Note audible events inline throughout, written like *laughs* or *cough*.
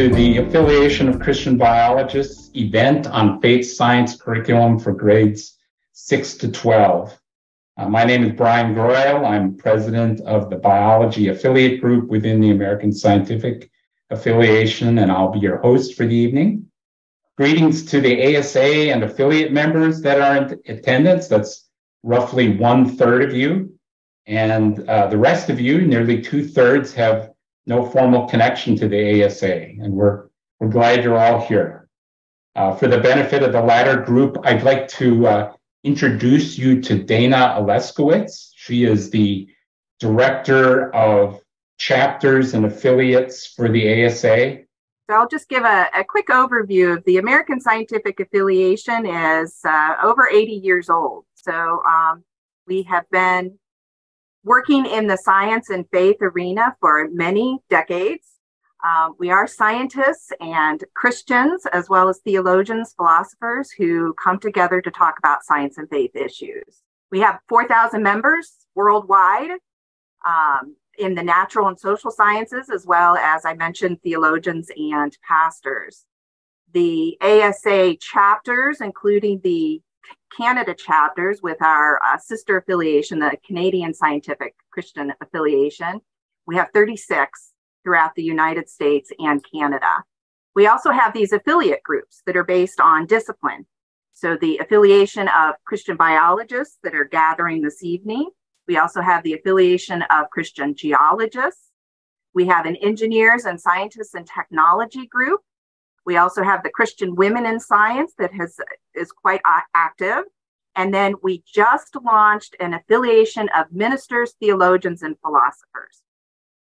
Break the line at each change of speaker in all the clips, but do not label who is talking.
to the Affiliation of Christian Biologists event on faith science curriculum for grades 6 to 12. Uh, my name is Brian Greuel. I'm president of the biology affiliate group within the American Scientific Affiliation, and I'll be your host for the evening. Greetings to the ASA and affiliate members that are in attendance. That's roughly one third of you. And uh, the rest of you, nearly two thirds, have no formal connection to the ASA. And we're, we're glad you're all here. Uh, for the benefit of the latter group, I'd like to uh, introduce you to Dana Oleskiewicz. She is the director of chapters and affiliates for the ASA.
So I'll just give a, a quick overview of the American Scientific Affiliation is uh, over 80 years old. So um, we have been working in the science and faith arena for many decades. Um, we are scientists and Christians, as well as theologians, philosophers who come together to talk about science and faith issues. We have 4,000 members worldwide um, in the natural and social sciences, as well as I mentioned, theologians and pastors. The ASA chapters, including the Canada chapters with our uh, sister affiliation, the Canadian Scientific Christian Affiliation. We have 36 throughout the United States and Canada. We also have these affiliate groups that are based on discipline. So the affiliation of Christian biologists that are gathering this evening. We also have the affiliation of Christian geologists. We have an engineers and scientists and technology group we also have the Christian Women in Science that has is quite active. And then we just launched an affiliation of ministers, theologians, and philosophers.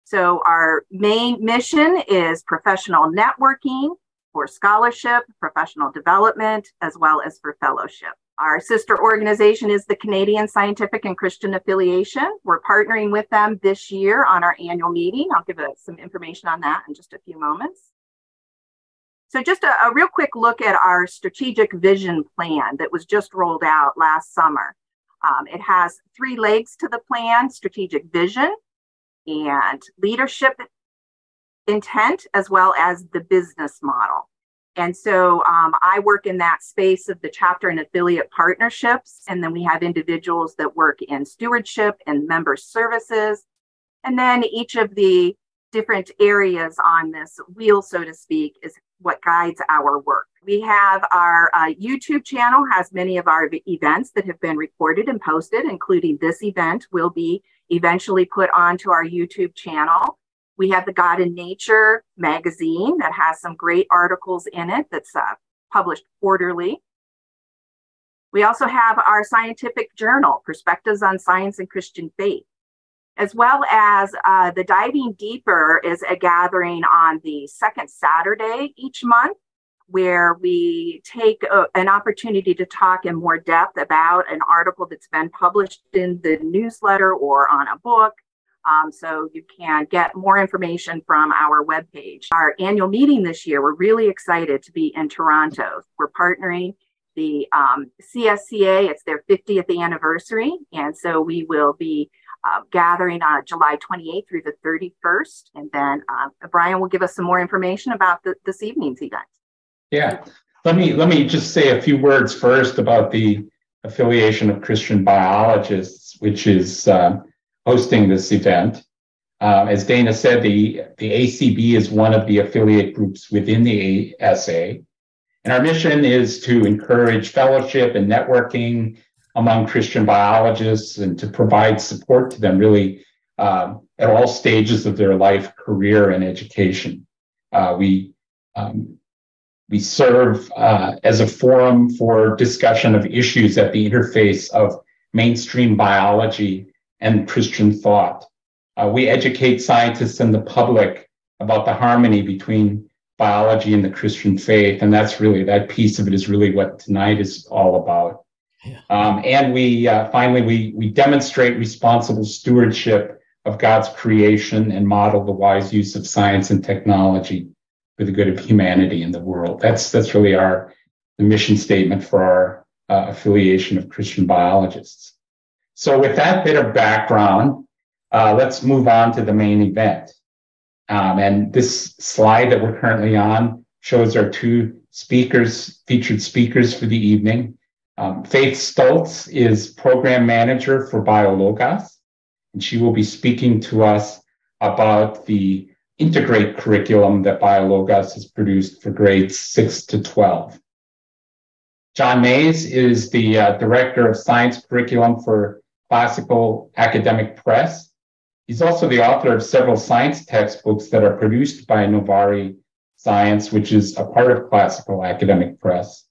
So our main mission is professional networking for scholarship, professional development, as well as for fellowship. Our sister organization is the Canadian Scientific and Christian Affiliation. We're partnering with them this year on our annual meeting. I'll give uh, some information on that in just a few moments. So, just a, a, real quick look at our strategic vision plan that was just rolled out last summer. Um, it has three legs to the plan strategic vision and leadership intent, as well as the business model. And so um, I work in that space of the chapter and affiliate partnerships. And then we have individuals that work in stewardship and member services. And then each of the different areas on this wheel, so to speak, is what guides our work. We have our uh, YouTube channel has many of our events that have been recorded and posted, including this event will be eventually put onto our YouTube channel. We have the God in Nature magazine that has some great articles in it that's uh, published quarterly. We also have our scientific journal, Perspectives on Science and Christian Faith as well as uh, the Diving Deeper is a gathering on the second Saturday each month where we take a, an opportunity to talk in more depth about an article that's been published in the newsletter or on a book. Um, so you can get more information from our webpage. Our annual meeting this year, we're really excited to be in Toronto. We're partnering the um, CSCA, it's their 50th anniversary. And so we will be uh, gathering on July 28th through the 31st. And then uh, Brian will give us some more information about the, this evening's event.
Yeah, let me let me just say a few words first about the affiliation of Christian biologists, which is uh, hosting this event. Um, as Dana said, the, the ACB is one of the affiliate groups within the ASA. And our mission is to encourage fellowship and networking among Christian biologists and to provide support to them really uh, at all stages of their life, career, and education. Uh, we um, we serve uh, as a forum for discussion of issues at the interface of mainstream biology and Christian thought. Uh, we educate scientists and the public about the harmony between biology and the Christian faith, and that's really that piece of it is really what tonight is all about. Um, and we uh, finally we we demonstrate responsible stewardship of God's creation and model the wise use of science and technology for the good of humanity in the world. That's that's really our the mission statement for our uh, affiliation of Christian biologists. So with that bit of background, uh, let's move on to the main event. Um, and this slide that we're currently on shows our two speakers, featured speakers for the evening. Um, Faith Stults is program manager for BioLogos, and she will be speaking to us about the integrate curriculum that BioLogos has produced for grades 6 to 12. John Mays is the uh, director of science curriculum for Classical Academic Press. He's also the author of several science textbooks that are produced by Novare Science, which is a part of Classical Academic Press.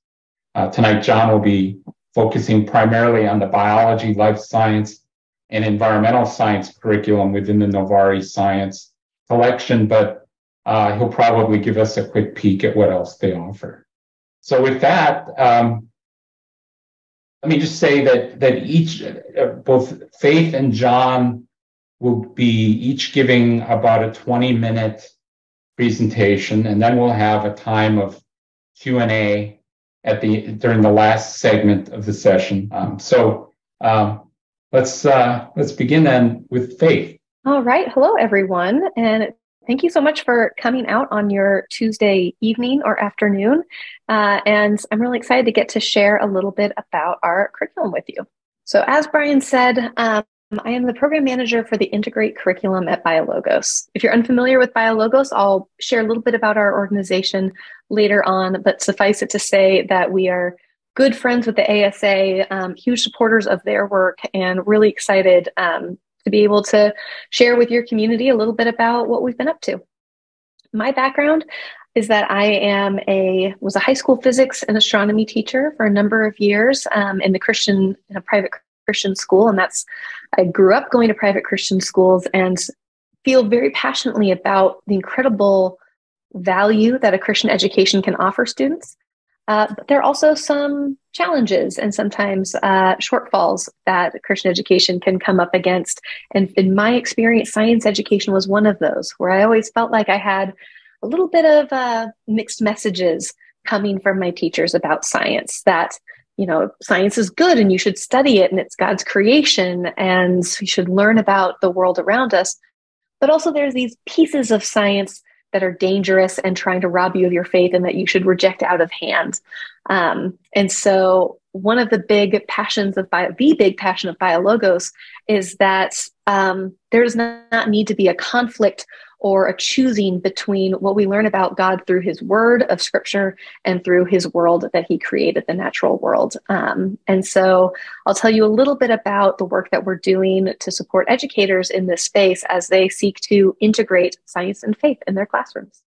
Uh, tonight, John will be focusing primarily on the biology, life science, and environmental science curriculum within the Novare Science collection, but uh, he'll probably give us a quick peek at what else they offer. So with that, um, let me just say that that each, uh, both Faith and John, will be each giving about a 20 minute presentation, and then we'll have a time of Q and A at the during the last segment of the session. Um, so um, let's uh, let's begin then with Faith.
All right. Hello, everyone, and Thank you so much for coming out on your Tuesday evening or afternoon. Uh, and I'm really excited to get to share a little bit about our curriculum with you. So, as Brian said, um, I am the program manager for the Integrate curriculum at BioLogos. If you're unfamiliar with BioLogos, I'll share a little bit about our organization later on, but suffice it to say that we are good friends with the ASA, um, huge supporters of their work, and really excited um, to be able to share with your community a little bit about what we've been up to. My background is that I am a was a high school physics and astronomy teacher for a number of years um, in the Christian in a private Christian school, and that's I grew up going to private Christian schools and feel very passionately about the incredible value that a Christian education can offer students. Uh, but there are also some challenges and sometimes uh, shortfalls that Christian education can come up against. And in my experience, science education was one of those where I always felt like I had a little bit of uh, mixed messages coming from my teachers about science that you know science is good and you should study it and it's god's creation and we should learn about the world around us but also there's these pieces of science that are dangerous and trying to rob you of your faith and that you should reject out of hand. Um, and so, one of the big passions of bio, the big passion of BioLogos is that um, there does not need to be a conflict or a choosing between what we learn about God through His Word of Scripture and through His world that He created, the natural world. Um, and so I'll tell you a little bit about the work that we're doing to support educators in this space as they seek to integrate science and faith in their classrooms.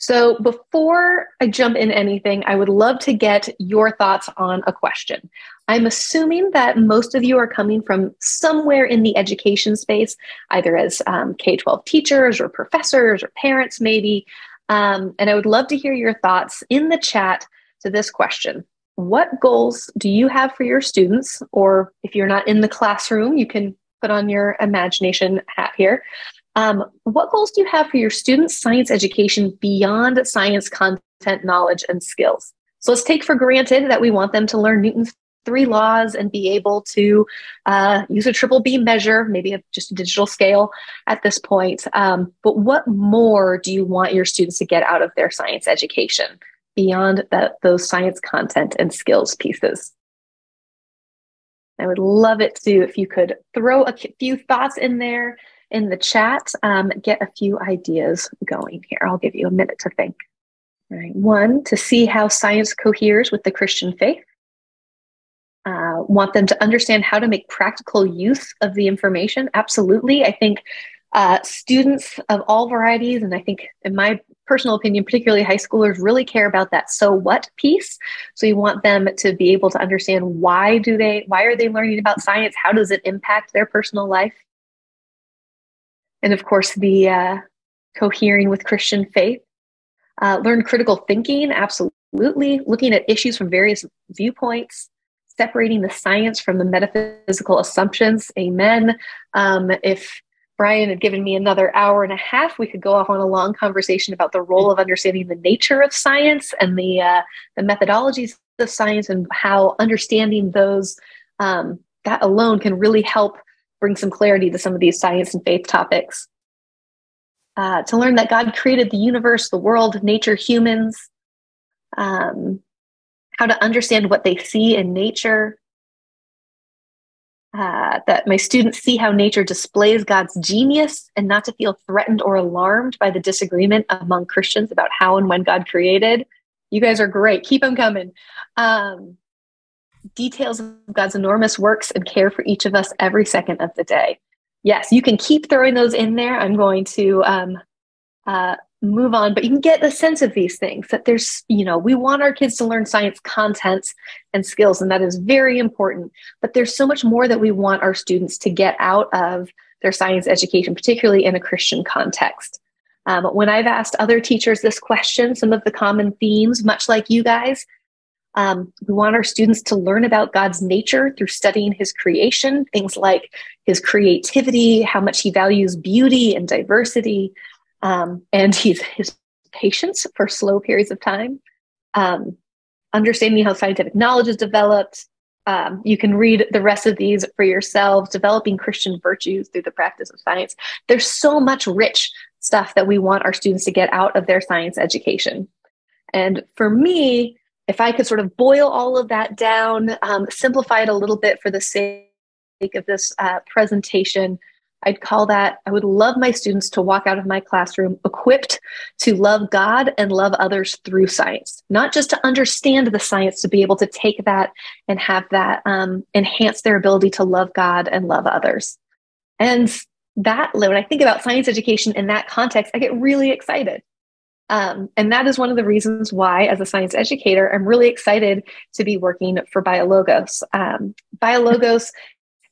So, before I jump in anything, I would love to get your thoughts on a question. I'm assuming that most of you are coming from somewhere in the education space, either as um, K 12 teachers or professors or parents, maybe. Um, and I would love to hear your thoughts in the chat to this question What goals do you have for your students? Or if you're not in the classroom, you can put on your imagination hat here. Um, what goals do you have for your students' science education beyond science content, knowledge, and skills? So let's take for granted that we want them to learn Newton's three laws and be able to uh, use a triple B measure, maybe a, just a digital scale at this point. Um, but what more do you want your students to get out of their science education beyond that, those science content and skills pieces? I would love it to if you could throw a few thoughts in there in the chat, um, get a few ideas going here. I'll give you a minute to think. Right. One, to see how science coheres with the Christian faith. Uh, want them to understand how to make practical use of the information. Absolutely. I think uh, students of all varieties, and I think, in my personal opinion, particularly high schoolers, really care about that so what piece. So you want them to be able to understand why do they, why are they learning about science? How does it impact their personal life? And of course the uh, cohering with christian faith. Uh, learn critical thinking absolutely. Looking at issues from various viewpoints. Separating the science from the metaphysical assumptions. Amen. Um, if brian had given me another hour and a half we could go off on a long conversation about the role of understanding the nature of science and the uh, the methodologies of science and how understanding those um, that alone can really help bring some clarity to some of these science and faith topics. uh, to learn that God created the universe, the world, nature, humans, um, how to understand what they see in nature, uh, that my students see how nature displays God's genius and not to feel threatened or alarmed by the disagreement among Christians about how and when God created. You guys are great. Keep them coming. Um, details of God's enormous works and care for each of us every second of the day. Yes, you can keep throwing those in there. I'm going to um, uh, move on, but you can get a sense of these things that there's, you know, we want our kids to learn science contents and skills, and that is very important. But there's so much more that we want our students to get out of their science education, particularly in a Christian context. Um, when I've asked other teachers this question, some of the common themes, much like you guys, um, we want our students to learn about God's nature through studying his creation, things like his creativity, how much he values beauty and diversity, um, and *laughs* he's, his patience for slow periods of time, um, understanding how scientific knowledge is developed. Um, you can read the rest of these for yourselves, developing Christian virtues through the practice of science. There's so much rich stuff that we want our students to get out of their science education. And for me, if I could sort of boil all of that down, um, simplify it a little bit for the sake of this uh, presentation, I'd call that I would love my students to walk out of my classroom equipped to love God and love others through science, not just to understand the science, to be able to take that and have that um, enhance their ability to love God and love others. And that, when I think about science education in that context, I get really excited. Um, and that is one of the reasons why, as a science educator, I'm really excited to be working for BioLogos. Um, BioLogos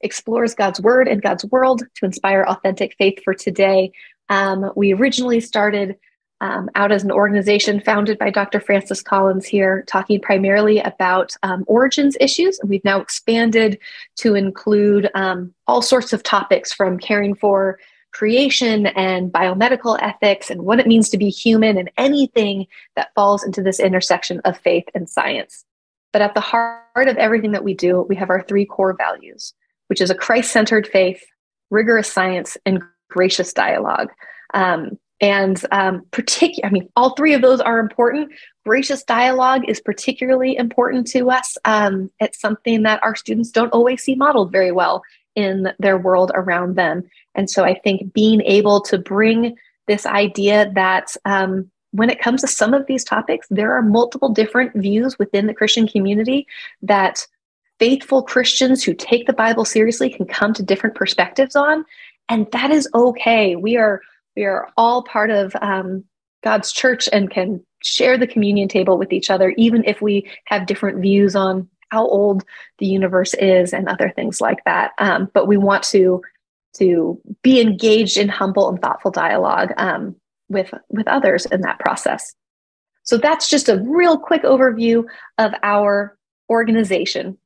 explores God's word and God's world to inspire authentic faith for today. Um, we originally started um, out as an organization founded by Dr. Francis Collins here, talking primarily about um, origins issues. And we've now expanded to include um, all sorts of topics from caring for creation and biomedical ethics and what it means to be human and anything that falls into this intersection of faith and science. But at the heart of everything that we do, we have our three core values which is a Christ centered faith, rigorous science, and gracious dialogue. Um, and um, particular, I mean, all three of those are important. Gracious dialogue is particularly important to us. Um, it's something that our students don't always see modeled very well in their world around them. And so I think being able to bring this idea that um, when it comes to some of these topics, there are multiple different views within the Christian community that faithful Christians who take the Bible seriously can come to different perspectives on, and that is okay. We are we are all part of um, God's church and can share the communion table with each other, even if we have different views on how old the universe is and other things like that. Um, but we want to to be engaged in humble and thoughtful dialogue um, with with others in that process. So that's just a real quick overview of our organization.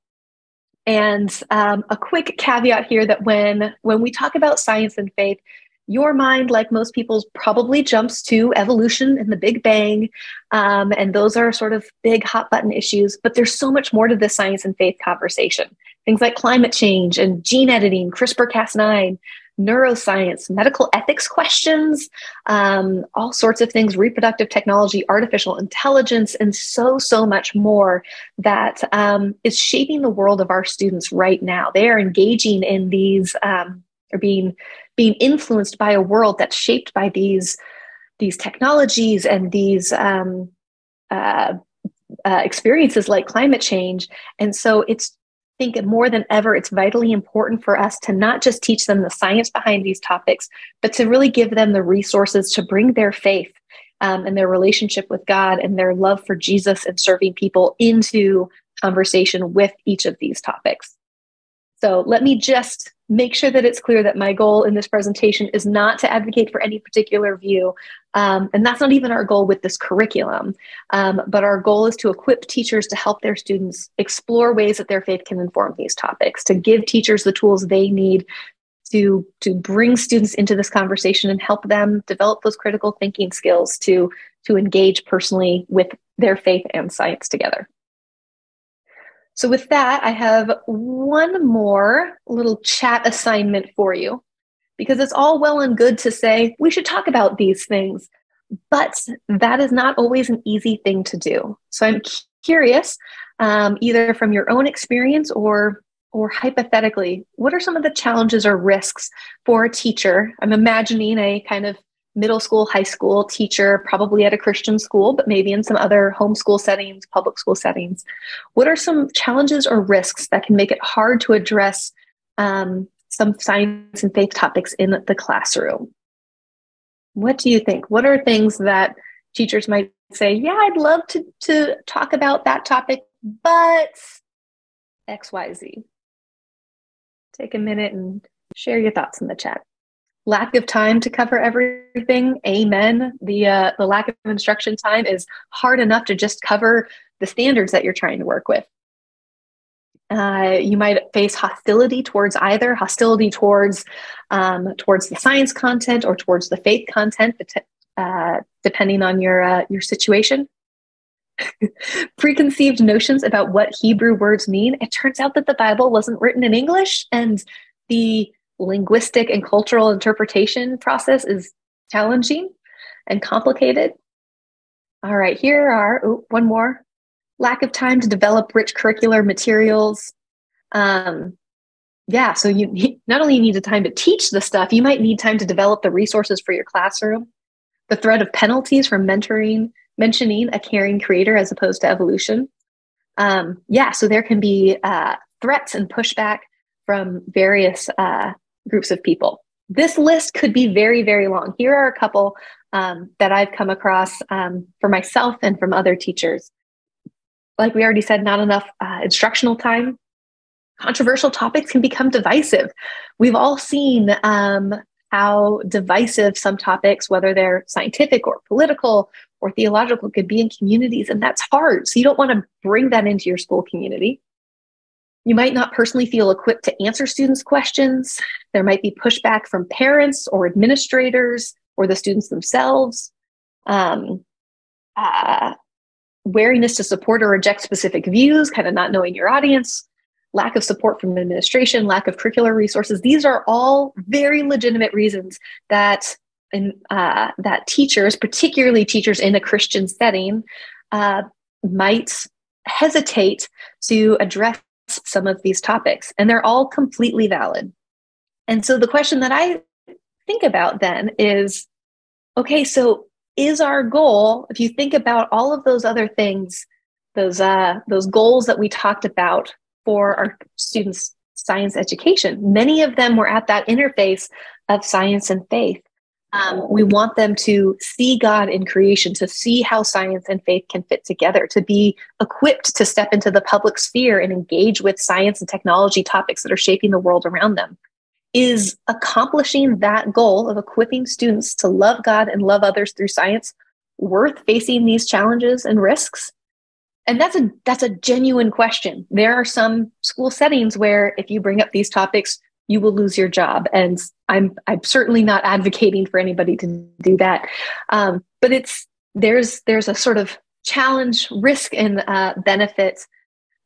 And um, a quick caveat here that when when we talk about science and faith, your mind, like most people's, probably jumps to evolution and the Big Bang, um, and those are sort of big hot button issues. But there's so much more to this science and faith conversation. Things like climate change and gene editing, CRISPR-Cas9, neuroscience, medical ethics questions, um, all sorts of things, reproductive technology, artificial intelligence, and so, so much more that um, is shaping the world of our students right now. They are engaging in these, um, or being, being influenced by a world that's shaped by these, these technologies and these um, uh, uh, experiences like climate change. And so it's I think more than ever, it's vitally important for us to not just teach them the science behind these topics, but to really give them the resources to bring their faith um, and their relationship with God and their love for Jesus and serving people into conversation with each of these topics. So let me just make sure that it's clear that my goal in this presentation is not to advocate for any particular view. Um, and that's not even our goal with this curriculum. Um, but our goal is to equip teachers to help their students explore ways that their faith can inform these topics, to give teachers the tools they need to, to bring students into this conversation and help them develop those critical thinking skills to, to engage personally with their faith and science together. So, with that, I have one more little chat assignment for you. because it's all well and good to say we should talk about these things, but that is not always an easy thing to do. So I'm curious, um, either from your own experience or or hypothetically, what are some of the challenges or risks for a teacher? I'm imagining a kind of middle school, high school teacher, probably at a Christian school, but maybe in some other homeschool settings, public school settings. What are some challenges or risks that can make it hard to address um, some science and faith topics in the classroom? What do you think? What are things that teachers might say, yeah, I'd love to, to talk about that topic, but XYZ? Take a minute and share your thoughts in the chat lack of time to cover everything amen. The uh, the lack of instruction time is hard enough to just cover the standards that you're trying to work with. Uh, you might face hostility towards either hostility towards um, towards the science content or towards the faith content uh, depending on your uh, your situation. *laughs* Preconceived notions about what hebrew words mean. It turns out that the bible wasn't written in english and the linguistic and cultural interpretation process is challenging and complicated. All right, here are ooh, one more lack of time to develop rich curricular materials. Um, yeah, so you *laughs* not only need the time to teach the stuff, you might need time to develop the resources for your classroom. The threat of penalties for mentoring, mentioning a caring creator as opposed to evolution. Um, yeah, so there can be uh, threats and pushback from various uh, groups of people. This list could be very, very long. Here are a couple um, that I've come across um, for myself and from other teachers. Like we already said, not enough uh, instructional time. Controversial topics can become divisive. We've all seen um, how divisive some topics, whether they're scientific or political or theological, could be in communities, and that's hard. So you don't want to bring that into your school community. You might not personally feel equipped to answer students' questions. There might be pushback from parents or administrators or the students themselves. Um, uh, wariness to support or reject specific views, kind of not knowing your audience, lack of support from administration, lack of curricular resources. These are all very legitimate reasons that uh, that teachers, particularly teachers in a Christian setting, uh, might hesitate to address some of these topics, and they're all completely valid. And so the question that I think about then is okay, so is our goal, if you think about all of those other things, those uh, those goals that we talked about for our students' science education, many of them were at that interface of science and faith. Um, we want them to see God in creation, to see how science and faith can fit together, to be equipped to step into the public sphere and engage with science and technology topics that are shaping the world around them. Is accomplishing that goal of equipping students to love God and love others through science worth facing these challenges and risks? And that's a that's a genuine question. There are some school settings where if you bring up these topics, you will lose your job. And I'm I'm certainly not advocating for anybody to do that. Um, but it's there's there's a sort of challenge, risk, and uh, benefit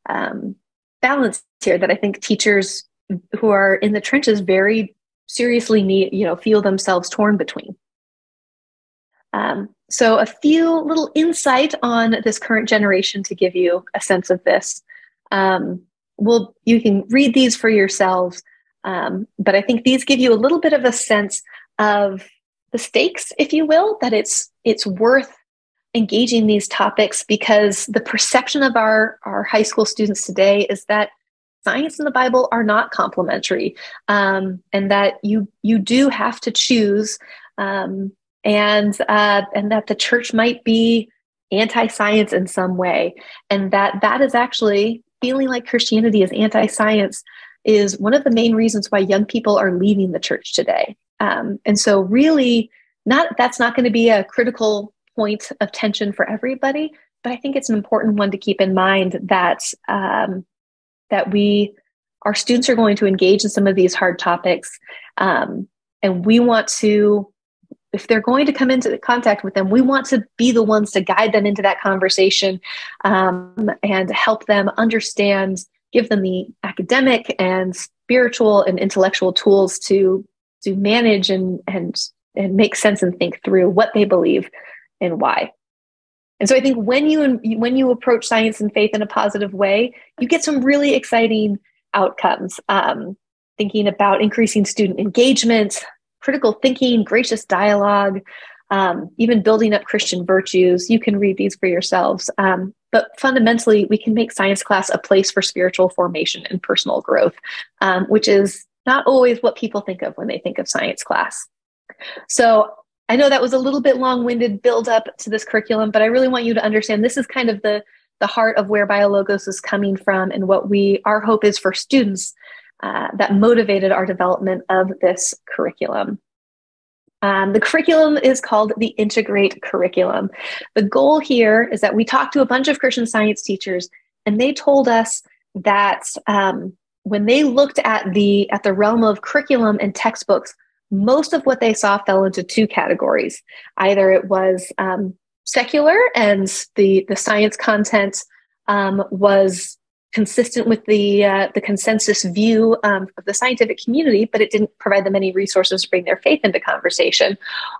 um, balance here that I think teachers who are in the trenches very seriously need you know feel themselves torn between. Um, so a few little insight on this current generation to give you a sense of this. Um, well, you can read these for yourselves. Um, but I think these give you a little bit of a sense of the stakes, if you will, that it's it's worth engaging these topics because the perception of our our high school students today is that science and the Bible are not complementary, um, and that you you do have to choose, um, and uh, and that the church might be anti-science in some way, and that that is actually feeling like Christianity is anti-science is one of the main reasons why young people are leaving the church today. Um, and so, really, not that's not going to be a critical point of tension for everybody, but I think it's an important one to keep in mind that um, that we our students are going to engage in some of these hard topics, um, and we want to. If they're going to come into contact with them, we want to be the ones to guide them into that conversation um, and help them understand give them the academic and spiritual and intellectual tools to to manage and and and make sense and think through what they believe and why. And so I think when you when you approach science and faith in a positive way, you get some really exciting outcomes. Um, thinking about increasing student engagement, critical thinking, gracious dialogue, um, even building up Christian virtues. You can read these for yourselves. Um, but fundamentally, we can make science class a place for spiritual formation and personal growth, um, which is not always what people think of when they think of science class. So I know that was a little bit long-winded build up to this curriculum, but I really want you to understand this is kind of the the heart of where BioLogos is coming from and what we our hope is for students uh, that motivated our development of this curriculum. Um, the curriculum is called the Integrate Curriculum. The goal here is that we talked to a bunch of Christian science teachers, and they told us that um, when they looked at the at the realm of curriculum and textbooks, most of what they saw fell into two categories. Either it was um, secular, and the the science content um, was consistent with the uh, the consensus view um, of the scientific community, but it didn't provide them any resources to bring their faith into conversation,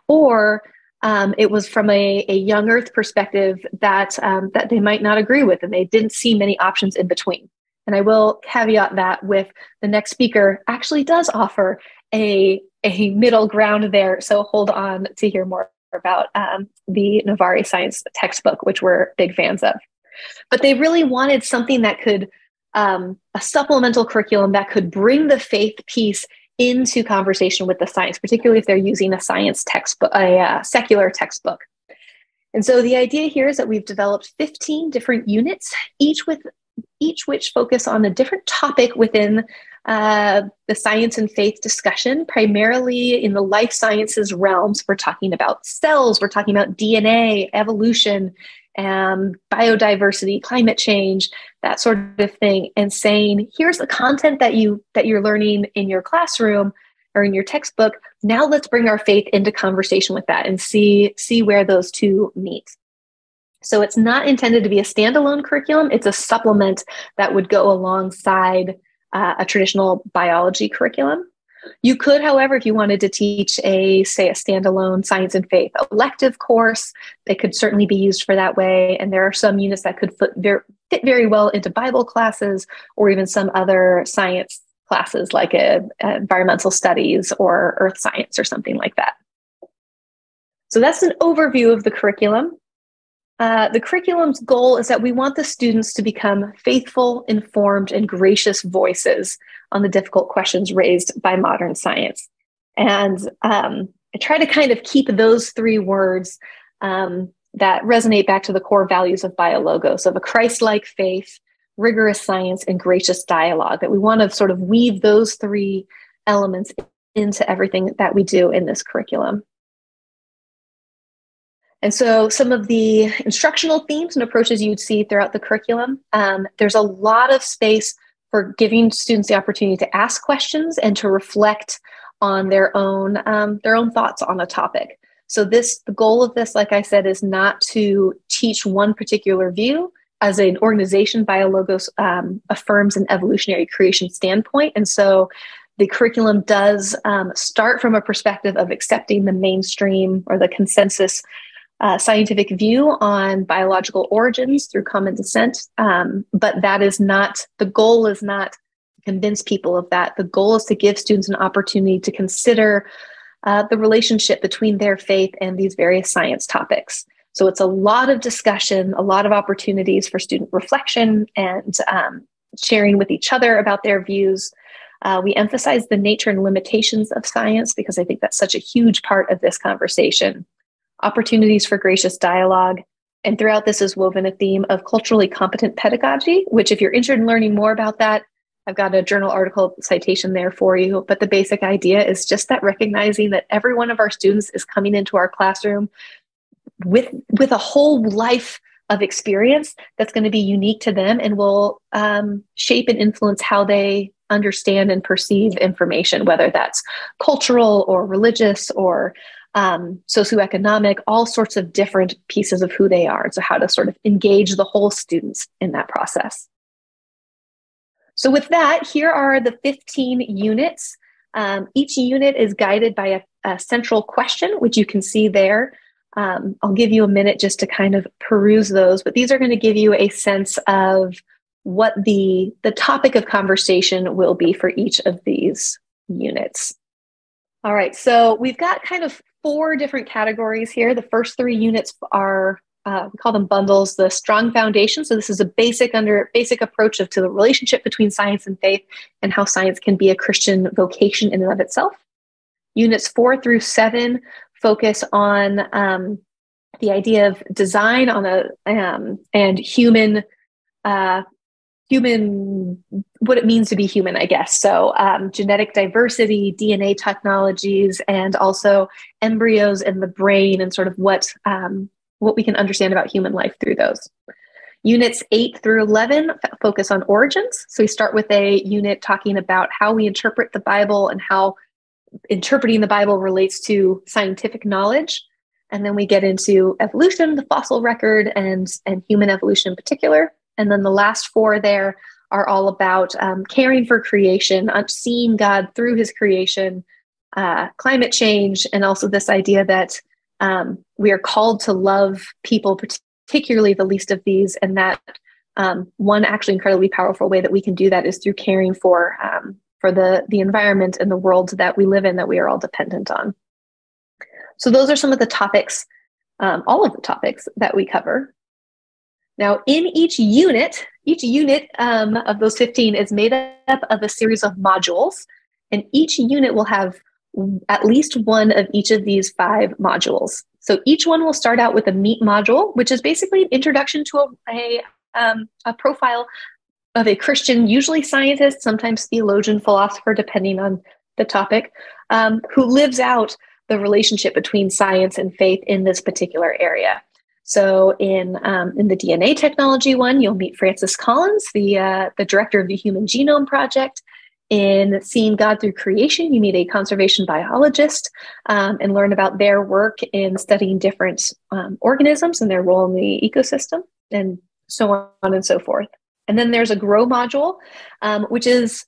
or um, it was from a, a young Earth perspective that um, that they might not agree with, and they didn't see many options in between. And I will caveat that with the next speaker actually does offer a a middle ground there. So hold on to hear more about um, the Novare Science textbook, which we're big fans of. But they really wanted something that could, um, a supplemental curriculum that could bring the faith piece into conversation with the science, particularly if they're using a science textbook, a uh, secular textbook. And so the idea here is that we've developed 15 different units, each with each which focus on a different topic within uh, the science and faith discussion, primarily in the life sciences realms. We're talking about cells, we're talking about DNA, evolution, and biodiversity, climate change, that sort of thing, and saying, here's the content that you that you're learning in your classroom or in your textbook. Now let's bring our faith into conversation with that and see see where those two meet. So it's not intended to be a standalone curriculum. It's a supplement that would go alongside uh, a traditional biology curriculum. You could, however, if you wanted to teach a, say, a standalone science and faith elective course, they could certainly be used for that way. And there are some units that could fit very, fit very well into Bible classes or even some other science classes like a, a environmental studies or earth science or something like that. So that's an overview of the curriculum. Uh, the curriculum's goal is that we want the students to become faithful, informed, and gracious voices on the difficult questions raised by modern science. And um, I try to kind of keep those three words um, that resonate back to the core values of BioLogos of a Christ like faith, rigorous science, and gracious dialogue. That we want to sort of weave those three elements into everything that we do in this curriculum. And so, some of the instructional themes and approaches you'd see throughout the curriculum, um, there's a lot of space for giving students the opportunity to ask questions and to reflect on their own um, their own thoughts on a topic. So, this the goal of this, like I said, is not to teach one particular view. As an organization, BioLogos um, affirms an evolutionary creation standpoint, and so the curriculum does um, start from a perspective of accepting the mainstream or the consensus uh, scientific view on biological origins through common descent. Um, but that is not, the goal is not to convince people of that. The goal is to give students an opportunity to consider uh, the relationship between their faith and these various science topics. So it's a lot of discussion, a lot of opportunities for student reflection and um, sharing with each other about their views. Uh, we emphasize the nature and limitations of science because I think that's such a huge part of this conversation opportunities for gracious dialogue. And throughout this is woven a theme of culturally competent pedagogy, which, if you're interested in learning more about that, I've got a journal article citation there for you. But the basic idea is just that recognizing that every one of our students is coming into our classroom with, with a whole life of experience that's going to be unique to them and will um, shape and influence how they understand and perceive information, whether that's cultural or religious or um, socioeconomic, all sorts of different pieces of who they are. So, how to sort of engage the whole students in that process. So, with that, here are the 15 units Um, each unit is guided by a, a, central question, which you can see there. Um, I'll give you a minute just to kind of peruse those, but these are going to give you a sense of what the, the topic of conversation will be for each of these units. All right, so we've got kind of four different categories here. The first three units are uh, we call them bundles, the strong foundation. So this is a basic under basic approach of to the relationship between science and faith and how science can be a Christian vocation in and of itself. Units four through seven focus on um, the idea of design on a um, and human uh, human what it means to be human i guess. So um, genetic diversity dna technologies and also embryos in the brain and sort of what um, what we can understand about human life through those. Units 8 through 11 focus on origins. So we start with a unit talking about how we interpret the bible and how interpreting the bible relates to scientific knowledge. And then we get into evolution the fossil record and and human evolution in particular and then the last four there are all about um, caring for creation, seeing God through his creation, uh, climate change, and also this idea that um, we are called to love people, particularly the least of these, and that um, one actually incredibly powerful way that we can do that is through caring for um, for the the environment and the world that we live in that we are all dependent on. So those are some of the topics, um, all of the topics that we cover. Now, in each unit, each unit um, of those 15 is made up of a series of modules, and each unit will have at least one of each of these five modules. So each one will start out with a Meet module, which is basically an introduction to a, a, um, a profile of a Christian, usually scientist, sometimes theologian, philosopher, depending on the topic, um, who lives out the relationship between science and faith in this particular area. So in um, in the DNA technology one, you'll meet Francis Collins, the uh, the director of the Human Genome Project. In Seeing God Through Creation, you meet a conservation biologist um, and learn about their work in studying different um, organisms and their role in the ecosystem, and so on and so forth. And then there's a Grow module, um, which is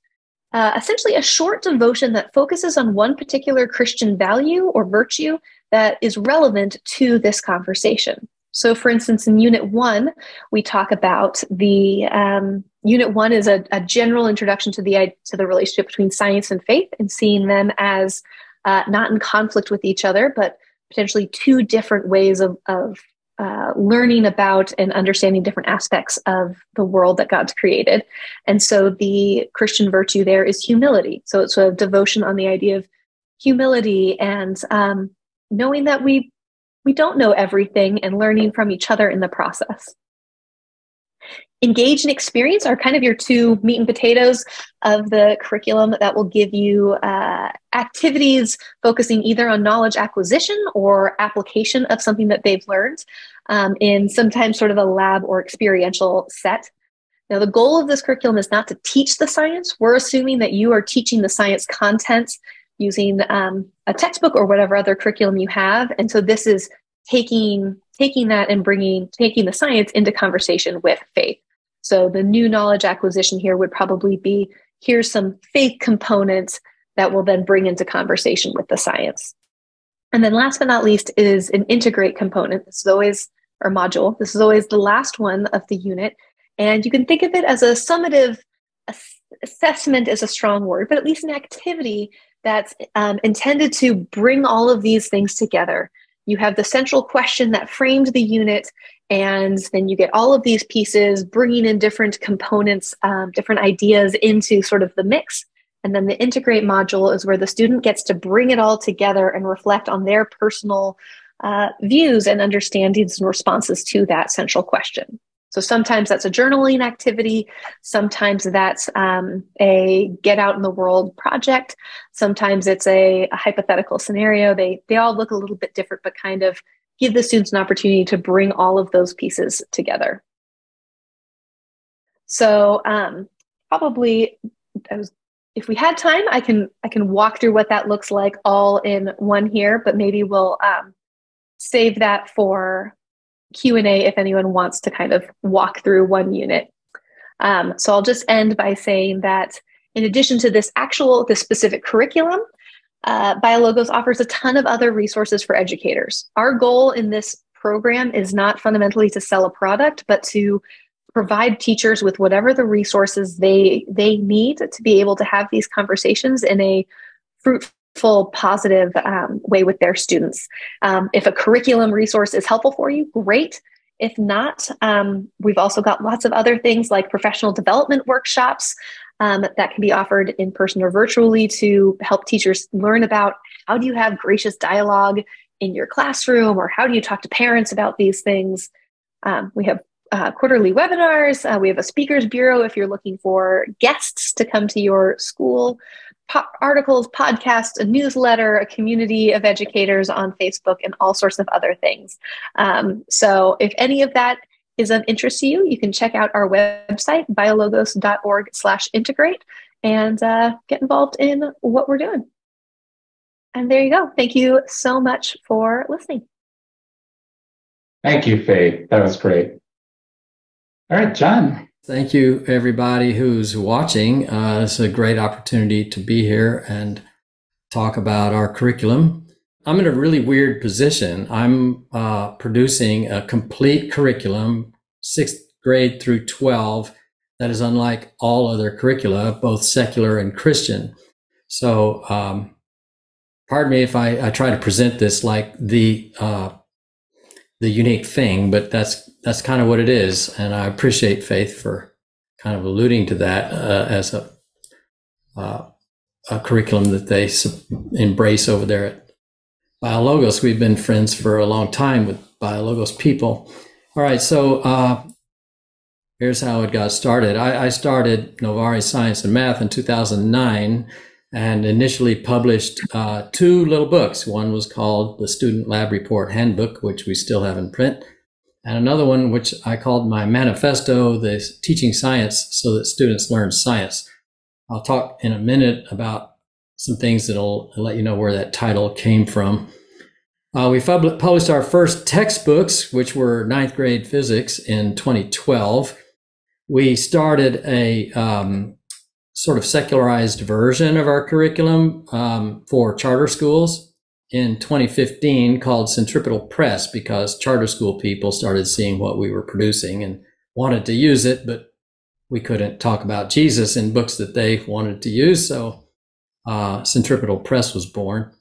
uh, essentially a short devotion that focuses on one particular Christian value or virtue that is relevant to this conversation. So, for instance, in Unit One, we talk about the um, Unit One is a, a, general introduction to the to the relationship between science and faith, and seeing them as uh, not in conflict with each other, but potentially two different ways of, of uh, learning about and understanding different aspects of the world that God's created. And so, the Christian virtue there is humility. So, it's a devotion on the idea of humility and um, knowing that we we don't know everything and learning from each other in the process. Engage and experience are kind of your two meat and potatoes of the curriculum that will give you uh, activities focusing either on knowledge acquisition or application of something that they've learned um, in sometimes sort of a lab or experiential set. Now, the goal of this curriculum is not to teach the science. We're assuming that you are teaching the science content using um, a textbook or whatever other curriculum you have. And so this is taking taking that and bringing taking the science into conversation with faith. So the new knowledge acquisition here would probably be here's some faith components that will then bring into conversation with the science. And then last but not least is an integrate component. This is always or module. This is always the last one of the unit. And you can think of it as a summative assessment is a strong word, but at least an activity that's um, intended to bring all of these things together. You have the central question that framed the unit, and then you get all of these pieces bringing in different components, um, different ideas into sort of the mix. And then the integrate module is where the student gets to bring it all together and reflect on their personal uh, views and understandings and responses to that central question. So sometimes that's a journaling activity. Sometimes that's um, a get out in the world project. Sometimes it's a, a, hypothetical scenario. They they all look a little bit different, but kind of give the students an opportunity to bring all of those pieces together. So um, probably, was, if we had time, I can I can walk through what that looks like all in one here. But maybe we'll um, save that for Q&A if anyone wants to kind of walk through one unit. Um, so I'll just end by saying that In addition to this actual, this specific curriculum, uh, BioLogos offers a ton of other resources for educators. Our goal in this program is not fundamentally to sell a product, but to provide teachers with whatever the resources they they need to be able to have these conversations in a fruitful positive um, way with their students. Um, if a curriculum resource is helpful for you great. If not um, we've also got lots of other things like professional development workshops um, that can be offered in person or virtually to help teachers learn about how do you have gracious dialogue in your classroom or how do you talk to parents about these things. Um, we have uh, quarterly webinars. Uh, we have a speakers bureau if you're looking for guests to come to your school, po- articles, podcasts, a newsletter, a community of educators on Facebook, and all sorts of other things. Um, so if any of that is of interest to you, you can check out our website, biologos.org slash integrate, and uh, get involved in what we're doing. And there you go. Thank you so much for listening.
Thank you, Faith. That was great. All right, John.
Thank you, everybody who's watching. Uh, it's a great opportunity to be here and talk about our curriculum. I'm in a really weird position. I'm uh, producing a complete curriculum, sixth grade through 12, that is unlike all other curricula, both secular and Christian. So, um, pardon me if I, I, try to present this like the uh, the unique thing, but that's that's kind of what it is, and I appreciate Faith for kind of alluding to that uh, as a uh, a curriculum that they embrace over there at BioLogos. We've been friends for a long time with BioLogos people. All right, so uh, here's how it got started. I, I started Novare Science and Math in 2009 and initially published uh, two little books. One was called the Student Lab Report Handbook, which we still have in print, and another one which I called my manifesto, the Teaching Science so that students learn science. I'll talk in a minute about some things that'll let you know where that title came from. Uh, we published our first textbooks, which were ninth grade physics in 2012. We started a um, sort of secularized version of our curriculum um, for charter schools in 2015 called Centripetal Press because charter school people started seeing what we were producing and wanted to use it, but we couldn't talk about Jesus in books that they wanted to use. So uh, Centripetal Press was born.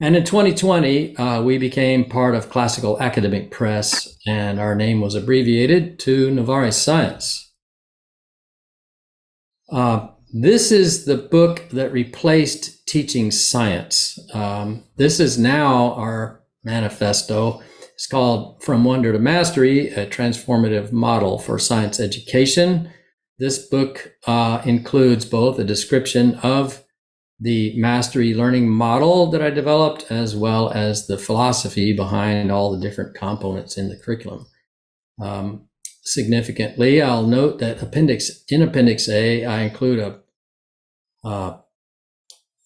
And in 2020, uh, we became part of Classical Academic Press, and our name was abbreviated to Novare Science. Uh, this is the book that replaced Teaching Science. Um, this is now our manifesto. It's called From Wonder to Mastery, a transformative model for science education. This book uh, includes both a description of the mastery learning model that I developed, as well as the philosophy behind all the different components in the curriculum. Um, significantly, I'll note that appendix in Appendix A, I include a uh,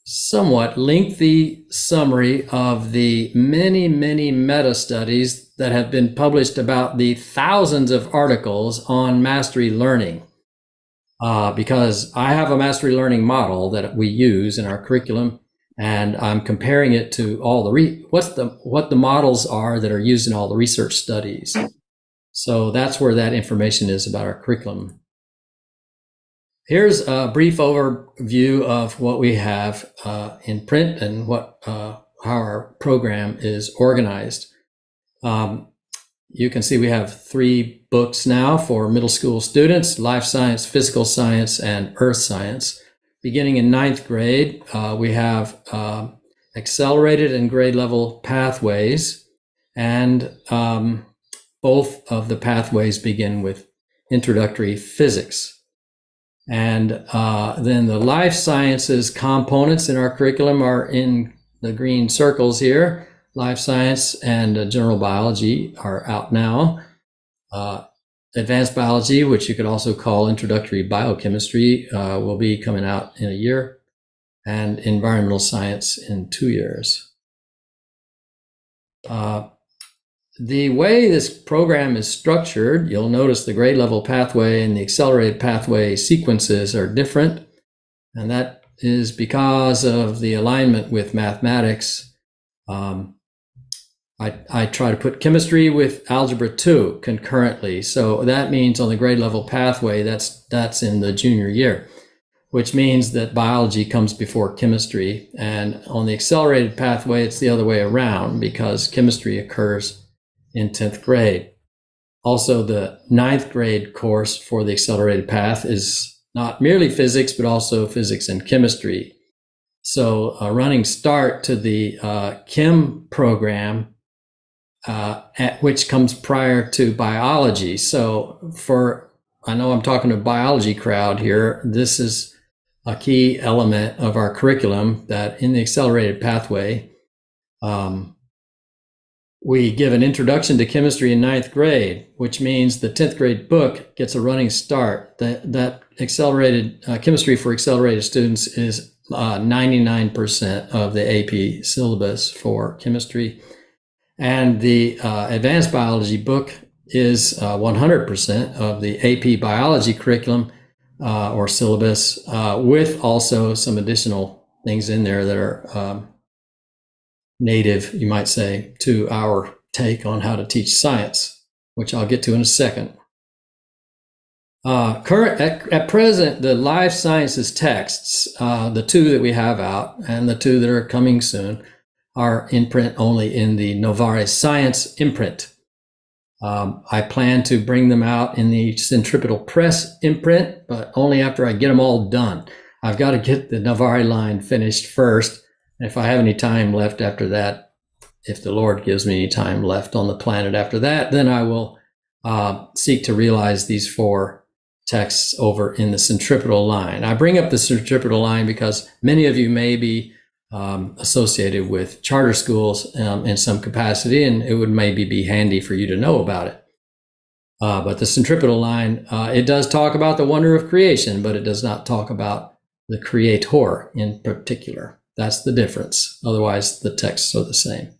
somewhat lengthy summary of the many, many meta studies that have been published about the thousands of articles on mastery learning. Uh, because I have a mastery learning model that we use in our curriculum, and I'm comparing it to all the re- what's the what the models are that are used in all the research studies. So that's where that information is about our curriculum. Here's a brief overview of what we have uh, in print and what uh, how our program is organized. Um, you can see we have three books now for middle school students, life science, physical science, and earth science. Beginning in ninth grade, uh, we have uh, accelerated and grade level pathways, and um, both of the pathways begin with introductory physics. And uh, then the life sciences components in our curriculum are in the green circles here. Life science and uh, general biology are out now. Uh, advanced biology, which you could also call introductory biochemistry, uh, will be coming out in a year, and environmental science in two years. Uh, the way this program is structured, you'll notice the grade level pathway and the accelerated pathway sequences are different. And that is because of the alignment with mathematics. Um, I, I try to put chemistry with algebra 2 concurrently. So that means on the grade level pathway, that's, that's in the junior year, which means that biology comes before chemistry. And on the accelerated pathway, it's the other way around because chemistry occurs in 10th grade. Also, the ninth grade course for the accelerated path is not merely physics, but also physics and chemistry. So, a running start to the uh, chem program, uh, at, which comes prior to biology. So, for I know I'm talking to biology crowd here. This is a key element of our curriculum that in the accelerated pathway, um, we give an introduction to chemistry in ninth grade, which means the 10th grade book gets a running start. That, that accelerated uh, chemistry for accelerated students is uh, 99% of the AP syllabus for chemistry. And the uh, advanced biology book is 100% uh, of the AP biology curriculum uh, or syllabus, uh, with also some additional things in there that are um, native, you might say, to our take on how to teach science, which I'll get to in a second. Uh, current at, at, present, the life sciences texts, uh, the two that we have out and the two that are coming soon, are in print only in the Novare Science imprint. Um, I plan to bring them out in the Centripetal Press imprint, but only after I get them all done. I've got to get the Novare line finished first if I have any time left after that, if the Lord gives me any time left on the planet after that, then I will uh, seek to realize these four texts over in the centripetal line. I bring up the centripetal line because many of you may be um, associated with charter schools um, in some capacity, and it would maybe be handy for you to know about it. Uh, but the centripetal line, uh, it does talk about the wonder of creation, but it does not talk about the creator in particular. That's the difference. Otherwise, the texts are the same.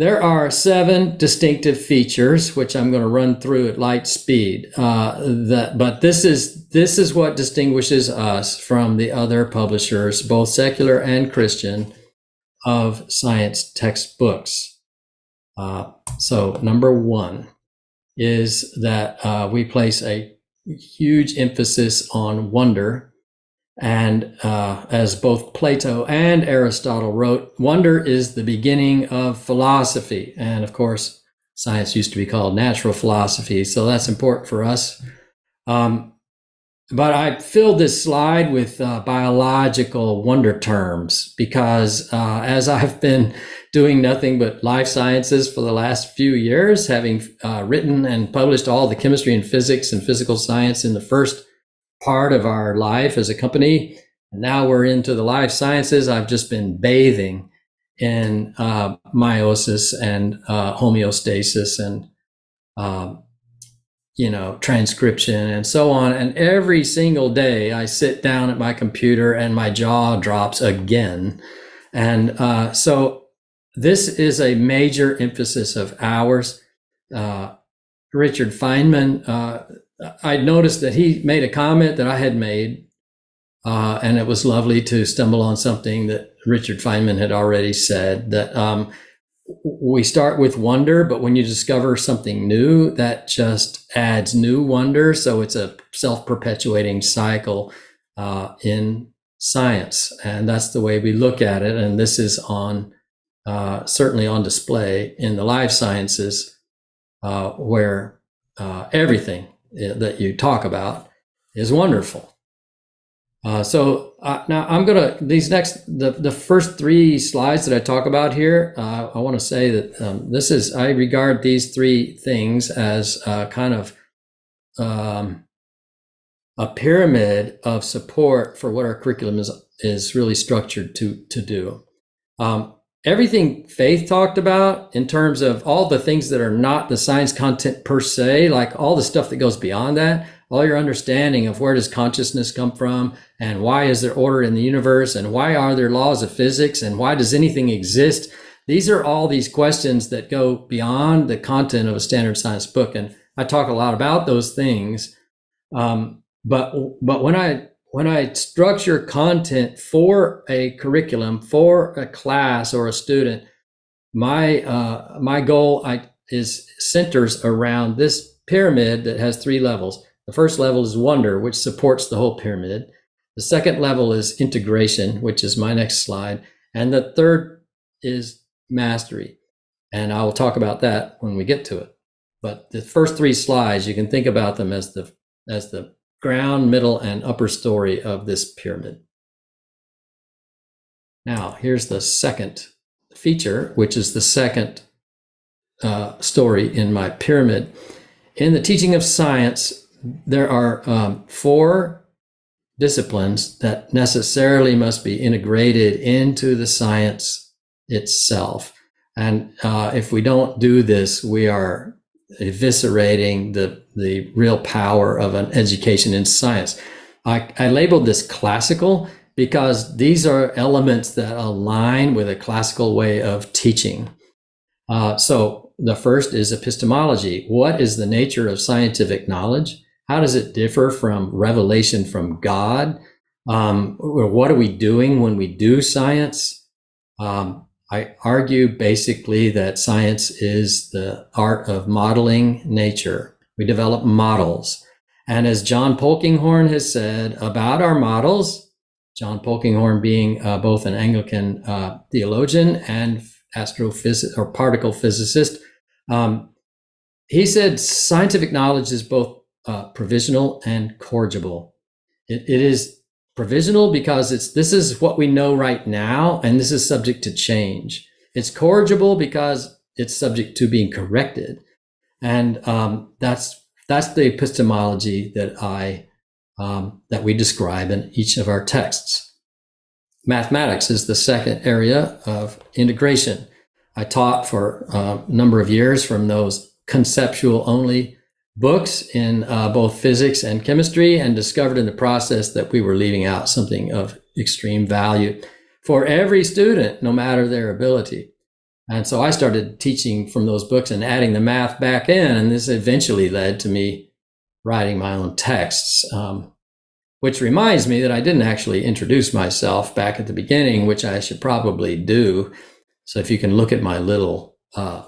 There are seven distinctive features, which I'm going to run through at light speed. Uh, that, but this is this is what distinguishes us from the other publishers, both secular and Christian, of science textbooks. Uh, so, number one is that uh, we place a huge emphasis on wonder and uh, as both Plato and Aristotle wrote, wonder is the beginning of philosophy. And of course, science used to be called natural philosophy. So that's important for us. Um, but I filled this slide with uh, biological wonder terms because uh, as *laughs* I've been doing nothing but life sciences for the last few years, having uh, written and published all the chemistry and physics and physical science in the first part of our life as a company. And now we're into the life sciences. I've just been bathing in uh, meiosis and uh, homeostasis and, um, you know, transcription and so on. And every single day I sit down at my computer and my jaw drops again. And uh, so this is a major emphasis of ours. Uh, Richard Feynman uh, I noticed that he made a comment that I had made, uh, and it was lovely to stumble on something that Richard Feynman had already said that um, we start with wonder, but when you discover something new, that just adds new wonder. So it's a self perpetuating cycle uh, in science. And that's the way we look at it. And this is on uh, certainly on display in the life sciences, uh, where uh, everything that you talk about is wonderful. Uh, so uh, now I'm gonna these next the the first three slides that I talk about here. Uh, I want to say that um, this is I regard these three things as uh, kind of um, a pyramid of support for what our curriculum is is really structured to to do. Um, everything Faith talked about in terms of all the things that are not the science content per se, like all the stuff that goes beyond that, all your understanding of where does consciousness come from and why is there order in the universe and why are there laws of physics and why does anything exist? These are all these questions that go beyond the content of a standard science book. And I talk a lot about those things. Um, but but when I when I structure content for a curriculum for a class or a student, my uh, my goal I, is centers around this pyramid that has three levels. The first level is wonder, which supports the whole pyramid. The second level is integration, which is my next slide, and the third is mastery, and I will talk about that when we get to it. But the first three slides, you can think about them as the as the ground, middle, and upper story of this pyramid. Now, here's the second feature, which is the second uh, story in my pyramid. In the teaching of science, there are um, four disciplines that necessarily must be integrated into the science itself. And uh, if we don't do this, we are eviscerating the, the real power of an education in science. I, I labeled this classical because these are elements that align with a classical way of teaching. Uh, so the first is epistemology. What is the nature of scientific knowledge? How does it differ from revelation from God? Um, or what are we doing when we do science? Um, I argue basically that science is the art of modeling nature. We develop models. And as John Polkinghorne has said about our models, John Polkinghorne being uh, both an Anglican uh, theologian and astrophysicist or particle physicist, um, he said scientific knowledge is both uh, provisional and corrigible. It, it is provisional because it's this is what we know right now and this is subject to change. It's corrigible because it's subject to being corrected. And um, that's that's the epistemology that i um, that we describe in each of our texts. Mathematics is the second area of integration. I taught for a number of years from those conceptual only books in uh, both physics and chemistry and discovered in the process that we were leaving out something of extreme value for every student, no matter their ability. And so I started teaching from those books and adding the math back in. And this eventually led to me writing my own texts, um, which reminds me that I didn't actually introduce myself back at the beginning, which I should probably do. So if you can look at my little uh,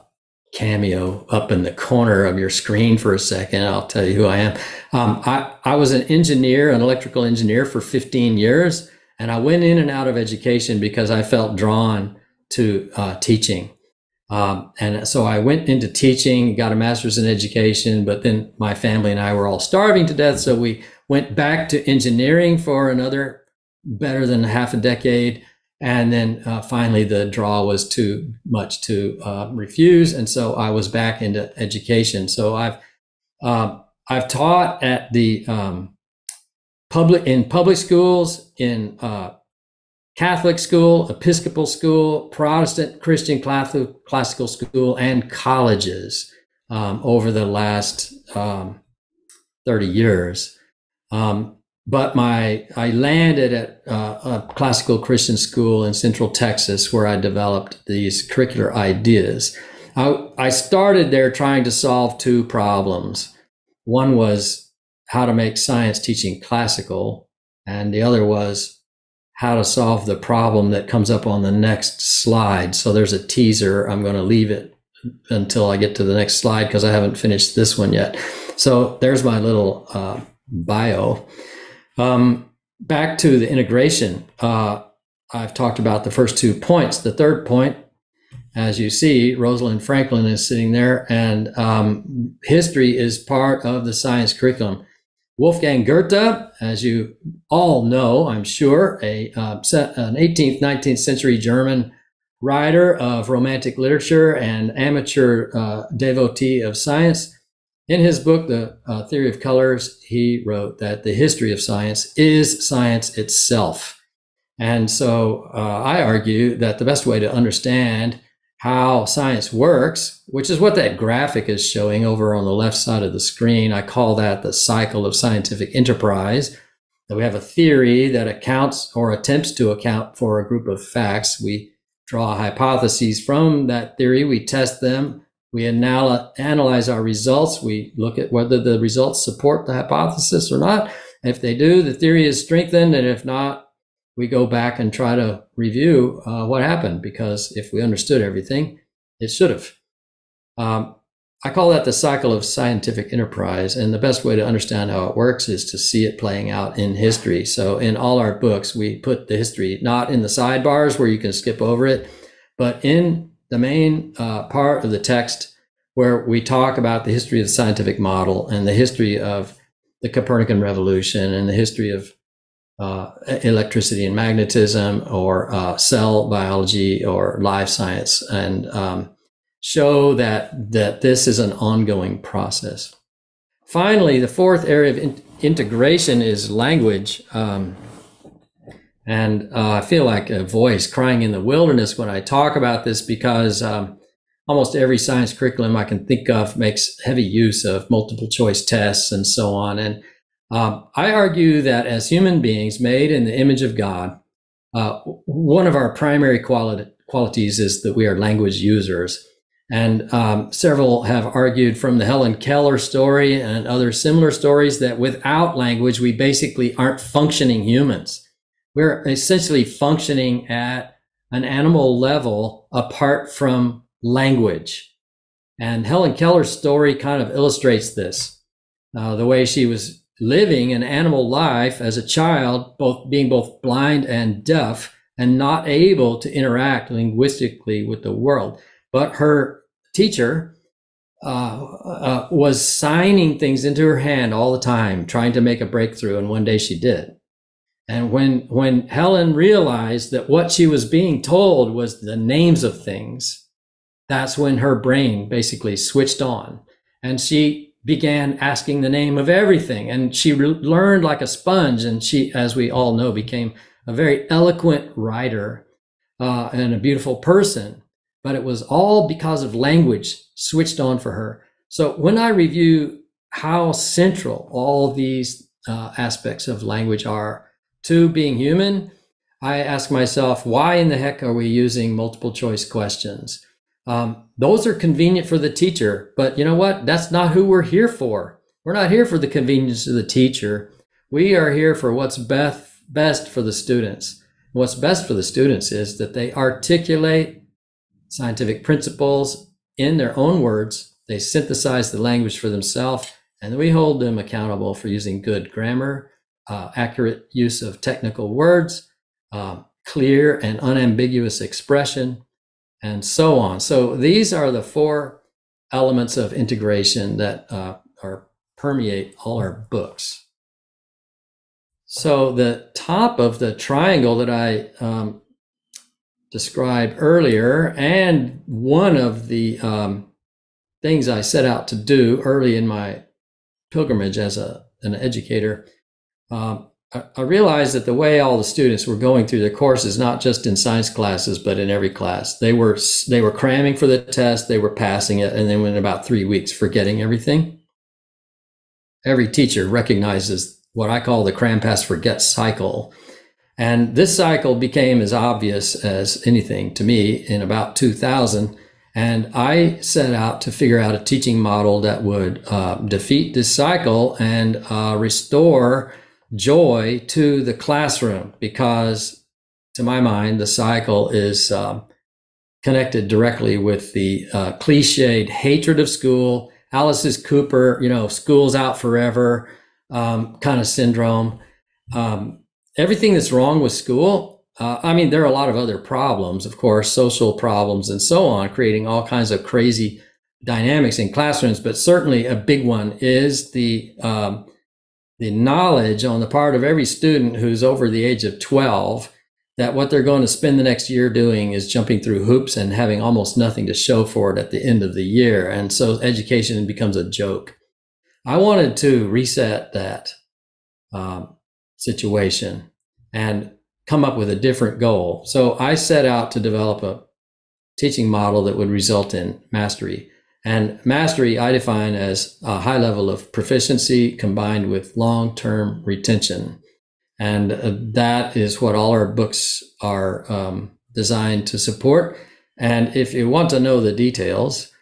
cameo up in the corner of your screen for a second. I'll tell you who I am. Um, I, I was an engineer, an electrical engineer for 15 years, and I went in and out of education because I felt drawn to uh, teaching. Um, and so I went into teaching, got a master's in education, but then my family and I were all starving to death. So we went back to engineering for another better than half a decade. And then uh, finally, the draw was too much to uh, refuse, and so I was back into education. So I've uh, I've taught at the um, public in public schools, in uh, Catholic school, Episcopal school, Protestant Christian classical school, and colleges um, over the last um, thirty years. Um, but my I landed at uh, a classical Christian school in Central Texas where I developed these curricular ideas. I, I started there trying to solve two problems. One was how to make science teaching classical, and the other was how to solve the problem that comes up on the next slide. So there's a teaser. I'm going to leave it until I get to the next slide because I haven't finished this one yet. So there's my little uh, bio. Um, back to the integration. Uh, I've talked about the first two points. The third point, as you see, Rosalind Franklin is sitting there, and um, history is part of the science curriculum. Wolfgang Goethe, as you all know, I'm sure, a uh, an 18th, 19th century German writer of romantic literature and amateur uh, devotee of science, in his book, The uh, Theory of Colors, he wrote that the history of science is science itself. And so uh, I argue that the best way to understand how science works, which is what that graphic is showing over on the left side of the screen, I call that the cycle of scientific enterprise. That we have a theory that accounts or attempts to account for a group of facts. We draw hypotheses from that theory, we test them, we anal- analyze our results. We look at whether the results support the hypothesis or not. If they do, the theory is strengthened. And if not, we go back and try to review uh, what happened because if we understood everything, it should have. Um, I call that the cycle of scientific enterprise. And the best way to understand how it works is to see it playing out in history. So in all our books, we put the history not in the sidebars where you can skip over it, but in the main uh, part of the text where we talk about the history of the scientific model and the history of the Copernican revolution and the history of uh, electricity and magnetism or uh, cell biology or life science. And um, show that that this is an ongoing process. Finally, the fourth area of in- integration is language. Um, and uh, I feel like a voice crying in the wilderness when I talk about this because um, almost every science curriculum I can think of makes heavy use of multiple choice tests and so on. And um, I argue that as human beings made in the image of God, uh, one of our primary quali- qualities is that we are language users. And um, several have argued from the Helen Keller story and other similar stories that without language, we basically aren't functioning humans. We're essentially functioning at an animal level apart from language. And Helen Keller's story kind of illustrates this. Uh, the way she was living an animal life as a child, both being both blind and deaf and not able to interact linguistically with the world. But her teacher uh, uh, was signing things into her hand all the time, trying to make a breakthrough. And one day she did. And when when Helen realized that what she was being told was the names of things, that's when her brain basically switched on, and she began asking the name of everything. And she re- learned like a sponge. And she, as we all know, became a very eloquent writer uh, and a beautiful person but it was all because of language switched on for her. So when I review how central all these uh, aspects of language are to being human, I ask myself, why in the heck are we using multiple choice questions? Um, those are convenient for the teacher, but you know what? That's not who we're here for. We're not here for the convenience of the teacher. We are here for what's best, best for the students. What's best for the students is that they articulate scientific principles in their own words. They synthesize the language for themselves, and we hold them accountable for using good grammar, uh, accurate use of technical words, uh, clear and unambiguous expression, and so on. So these are the four elements of integration that uh, are permeate all our books. So the top of the triangle that I um, described earlier. And one of the um, things I set out to do early in my pilgrimage as a, an educator, um, I, realized that the way all the students were going through their courses, not just in science classes, but in every class, they were they were cramming for the test, they were passing it, and then in about three weeks, forgetting everything. Every teacher recognizes what I call the cram pass forget cycle and this cycle became as obvious as anything to me in about 2000. And I set out to figure out a teaching model that would uh, defeat this cycle and uh, restore joy to the classroom because, to my mind, the cycle is um, connected directly with the uh, cliched hatred of school, Alice's Cooper, you know, school's out forever um, kind of syndrome. Um, everything that's wrong with school, uh, I mean, there are a lot of other problems, of course, social problems and so on, creating all kinds of crazy dynamics in classrooms. But certainly a big one is the um, the knowledge on the part of every student who's over the age of 12 that what they're going to spend the next year doing is jumping through hoops and having almost nothing to show for it at the end of the year. And so education becomes a joke. I wanted to reset that. Um, situation and come up with a different goal. So I set out to develop a teaching model that would result in mastery. And mastery I define as a high level of proficiency combined with long term retention. And uh, that is what all our books are um, designed to support. And if you want to know the details,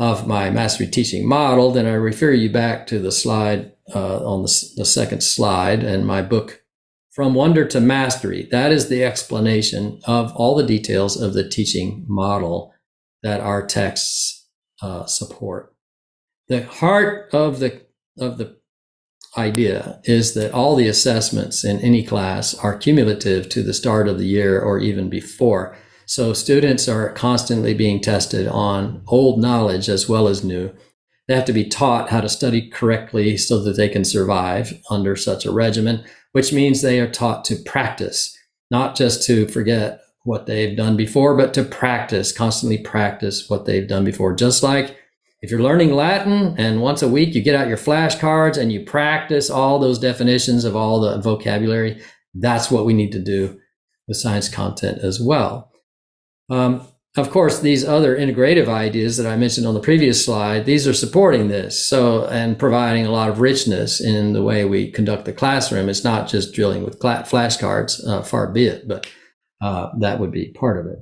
of my mastery teaching model, then I refer you back to the slide uh, on the, the second slide and my book, From Wonder to Mastery. That is the explanation of all the details of the teaching model that our texts uh, support. The heart of the of the idea is that all the assessments in any class are cumulative to the start of the year or even before. So students are constantly being tested on old knowledge as well as new. They have to be taught how to study correctly so that they can survive under such a regimen, which means they are taught to practice, not just to forget what they've done before, but to practice, constantly practice what they've done before. Just like if you're learning Latin and once a week you get out your flashcards and you practice all those definitions of all the vocabulary, that's what we need to do with science content as well. Um, of course, these other integrative ideas that I mentioned on the previous slide, these are supporting this. So, and providing a lot of richness in the way we conduct the classroom. It's not just drilling with flashcards, uh, far be it, but uh, that would be part of it.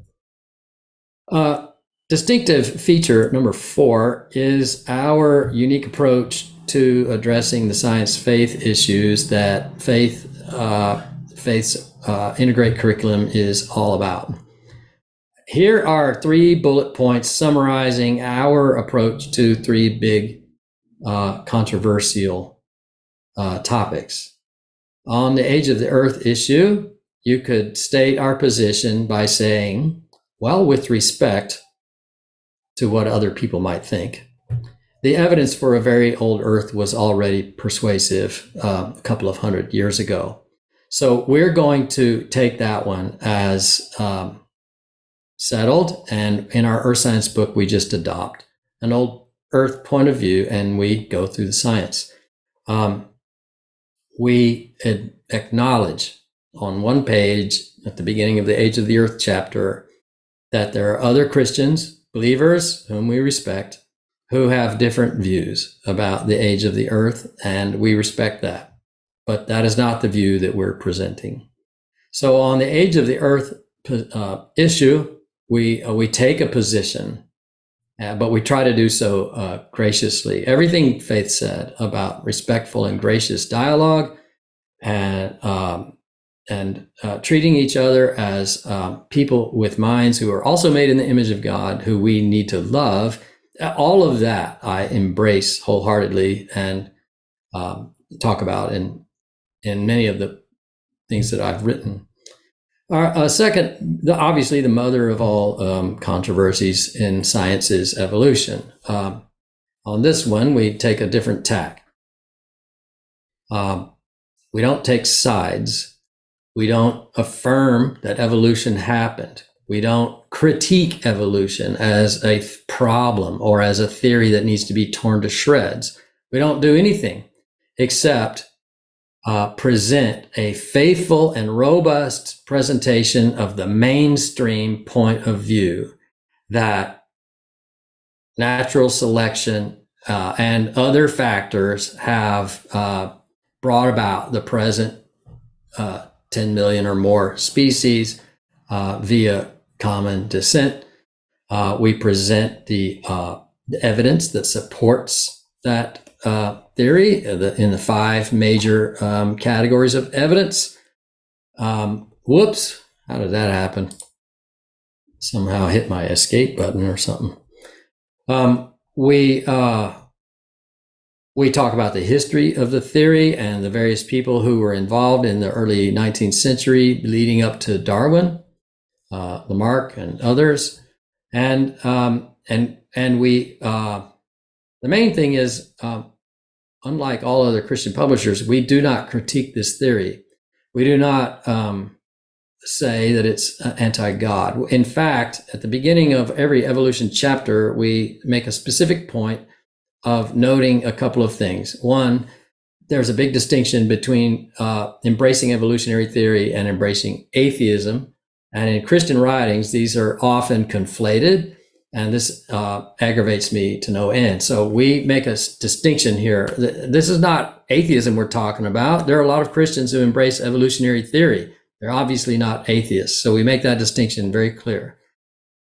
Uh, distinctive feature number four is our unique approach to addressing the science faith issues that faith uh, faith's uh, integrate curriculum is all about. Here are three bullet points summarizing our approach to three big uh, controversial uh, topics. On the age of the earth issue, you could state our position by saying, well, with respect to what other people might think. The evidence for a very old Earth was already persuasive uh, a couple of hundred years ago. So we're going to take that one as um, settled. And in our Earth Science book, we just adopt an old Earth point of view and we go through the science. Um, we acknowledge on one page at the beginning of the Age of the Earth chapter that there are other Christians, believers whom we respect, who have different views about the age of the earth, and we respect that. But that is not the view that we're presenting. So, on the age of the earth uh, issue, we uh, we take a position, uh, but we try to do so uh, graciously. Everything Faith said about respectful and gracious dialogue, and um, and uh, treating each other as um, people with minds who are also made in the image of God, who we need to love. All of that I embrace wholeheartedly and um, talk about in in many of the things that I've written. Our, uh, second, the, obviously, the mother of all um, controversies in science is evolution. Um, on this one, we take a different tack. Um, we don't take sides we don't affirm that evolution happened. We don't critique evolution as a problem or as a theory that needs to be torn to shreds. We don't do anything except uh, present a faithful and robust presentation of the mainstream point of view that natural selection uh, and other factors have uh, brought about the present uh, 10 million or more species uh, via common descent. Uh, we present the, uh, the, evidence that supports that uh, theory in the five major um, categories of evidence. Um, whoops, how did that happen? Somehow hit my escape button or something. Um, we uh, we talk about the history of the theory and the various people who were involved in the early 19th century leading up to Darwin, uh, Lamarck, and others. And um, and and we uh, the main thing is, um, unlike all other Christian publishers, we do not critique this theory. We do not um, say that it's uh, anti-God. In fact, at the beginning of every evolution chapter, we make a specific point of noting a couple of things. One, there's a big distinction between uh, embracing evolutionary theory and embracing atheism. And in Christian writings, these are often conflated, and this uh, aggravates me to no end. So we make a distinction here. This is not atheism we're talking about. There are a lot of Christians who embrace evolutionary theory. They're obviously not atheists. So we make that distinction very clear.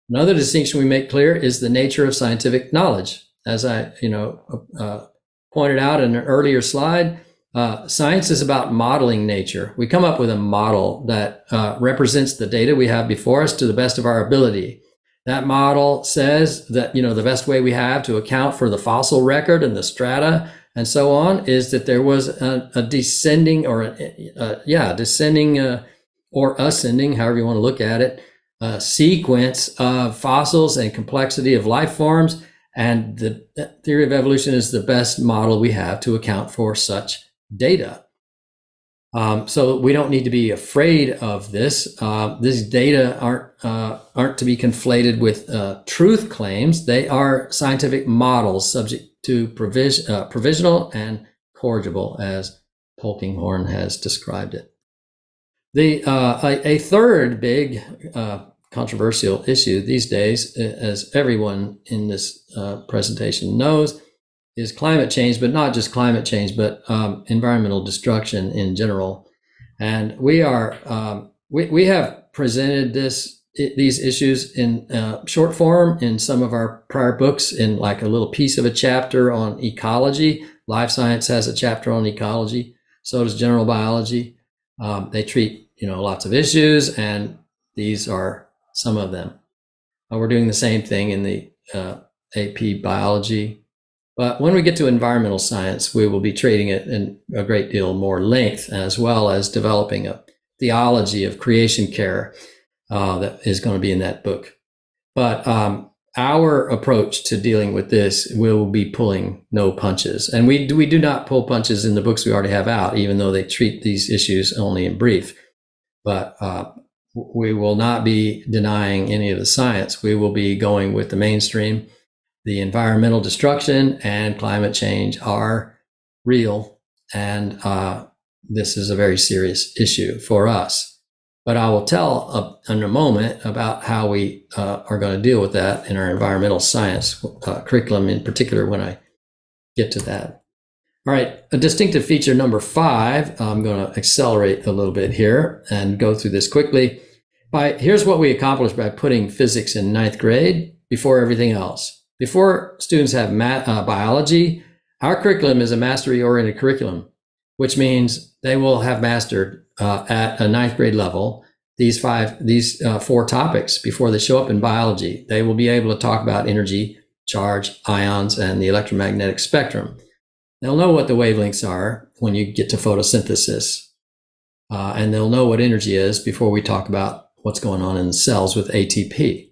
Another distinction we make clear is the nature of scientific knowledge. As I, you know, uh, pointed out in an earlier slide, uh, science is about modeling nature. We come up with a model that uh, represents the data we have before us to the best of our ability. That model says that, you know, the best way we have to account for the fossil record and the strata and so on is that there was a, a descending or, a, a, yeah, descending uh, or ascending, however you want to look at it, sequence of fossils and complexity of life forms. And the theory of evolution is the best model we have to account for such data. Um, so we don't need to be afraid of this. Uh, these data aren't uh, aren't to be conflated with uh, truth claims. They are scientific models subject to provis- uh, provisional and corrigible, as Polkinghorne has described it. The uh, a, a, third big uh, controversial issue these days, as everyone in this presentation knows, is climate change, but not just climate change, but um, environmental destruction in general. And we are um, we we have presented this these issues in uh, short form in some of our prior books in like a little piece of a chapter on ecology. Life science has a chapter on ecology. So does general biology. Um, they treat you know lots of issues, and these are some of them. Uh, we're doing the same thing in the uh, AP biology but when we get to environmental science, we will be treating it in a great deal more length, as well as developing a theology of creation care uh, that is going to be in that book. But um, our approach to dealing with this will be pulling no punches, and we do, we do not pull punches in the books we already have out, even though they treat these issues only in brief. But uh, we will not be denying any of the science. We will be going with the mainstream the environmental destruction and climate change are real. And uh, this is a very serious issue for us. But I will tell in a moment about how we uh, are going to deal with that in our environmental science uh, curriculum, in particular, when I get to that. All right, a distinctive feature number five. I'm going to accelerate a little bit here and go through this quickly. By here's what we accomplished by putting physics in ninth grade before everything else. Before students have math, uh, biology, our curriculum is a mastery oriented curriculum, which means they will have mastered uh, at a ninth grade level these five, these uh, four topics before they show up in biology. They will be able to talk about energy, charge, ions, and the electromagnetic spectrum. They'll know what the wavelengths are when you get to photosynthesis. Uh, and they'll know what energy is before we talk about what's going on in the cells with ATP.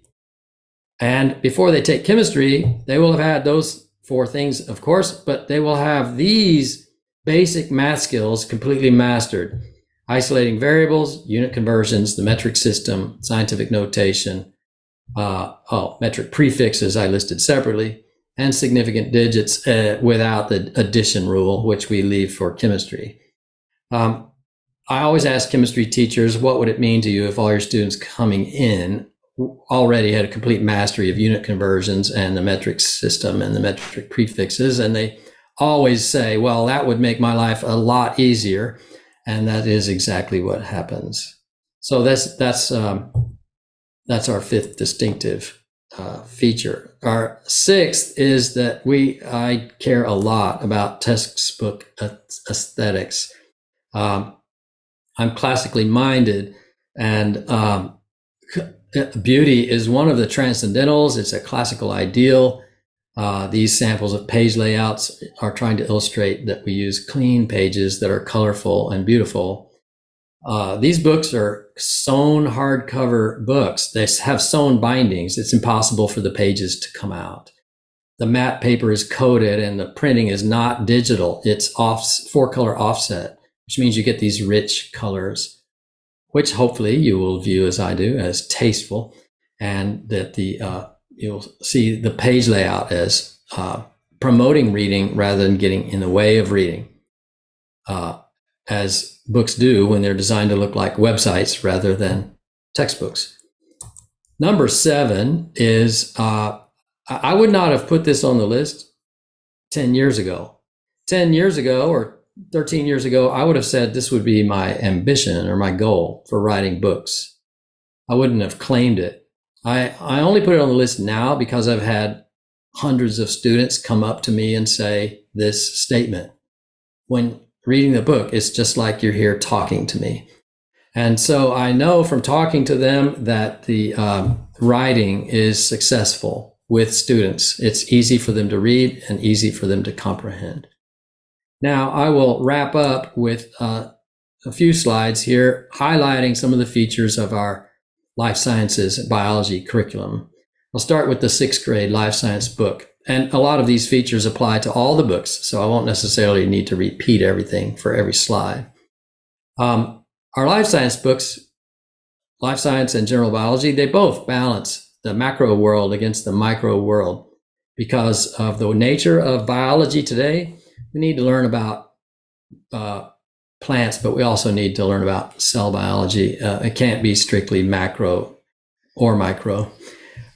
And before they take chemistry, they will have had those four things, of course, but they will have these basic math skills completely mastered isolating variables, unit conversions, the metric system, scientific notation, uh, oh, metric prefixes I listed separately, and significant digits uh, without the addition rule, which we leave for chemistry. Um, I always ask chemistry teachers, what would it mean to you if all your students coming in already had a complete mastery of unit conversions and the metric system and the metric prefixes. And they always say, well, that would make my life a lot easier. And that is exactly what happens. So that's, that's, um, that's our fifth distinctive uh, feature. Our sixth is that we, I care a lot about textbook aesthetics. Um, I'm classically minded and, um, beauty is one of the transcendentals. It's a classical ideal. Uh, these samples of page layouts are trying to illustrate that we use clean pages that are colorful and beautiful. Uh, these books are sewn hardcover books. They have sewn bindings. It's impossible for the pages to come out. The matte paper is coated and the printing is not digital. It's off four color offset, which means you get these rich colors which hopefully you will view as I do as tasteful, and that the uh, you'll see the page layout as uh, promoting reading rather than getting in the way of reading, uh, as books do when they're designed to look like websites rather than textbooks. Number seven is uh, I would not have put this on the list 10 years ago. 10 years ago, or 13 years ago, I would have said this would be my ambition or my goal for writing books. I wouldn't have claimed it. I, I only put it on the list now because I've had hundreds of students come up to me and say this statement. When reading the book, it's just like you're here talking to me. And so I know from talking to them that the um, writing is successful with students. It's easy for them to read and easy for them to comprehend. Now, I will wrap up with uh, a few slides here highlighting some of the features of our life sciences biology curriculum. I'll start with the sixth grade life science book. And a lot of these features apply to all the books, so I won't necessarily need to repeat everything for every slide. Um, our life science books, life science and general biology, they both balance the macro world against the micro world. Because of the nature of biology today, we need to learn about uh, plants, but we also need to learn about cell biology. Uh, it can't be strictly macro or micro.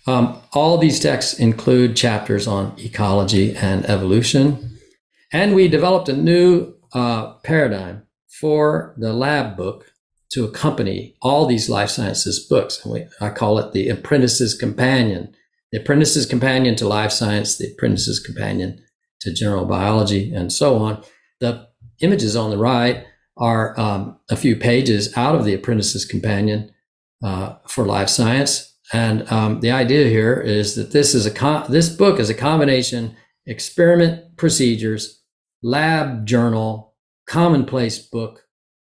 Um, all these texts include chapters on ecology and evolution. And we developed a new uh, paradigm for the lab book to accompany all these life sciences books. And we, I call it the apprentice's companion. The apprentice's companion to life science, the apprentice's companion to general biology, and so on. The images on the right are um, a few pages out of the apprentice's companion uh, for life science. And um, the idea here is that this is a this book is a combination experiment procedures, lab journal, commonplace book,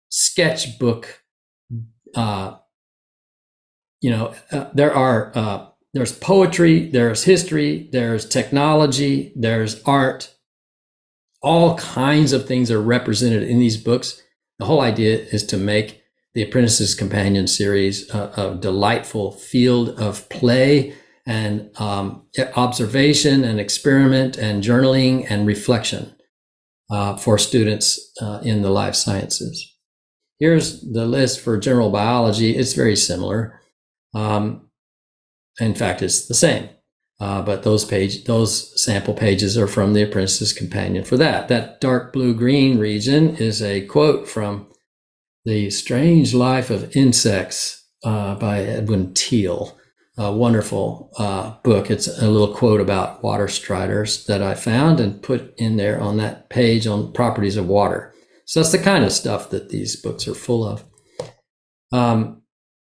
sketchbook. Uh, you know, uh, there are uh, there's poetry, there's history, there's technology, there's art. All kinds of things are represented in these books. The whole idea is to make the Apprentice's Companion series a, a delightful field of play and um, observation and experiment and journaling and reflection uh, for students uh, in the life sciences. Here's the list for general biology. It's very similar. Um, in fact, it's the same. Uh, but those page, those sample pages are from the Apprentice's Companion for that. That dark blue green region is a quote from The Strange Life of Insects uh, by Edwin Teale. A wonderful uh, book. It's a little quote about water striders that I found and put in there on that page on properties of water. So that's the kind of stuff that these books are full of. Um,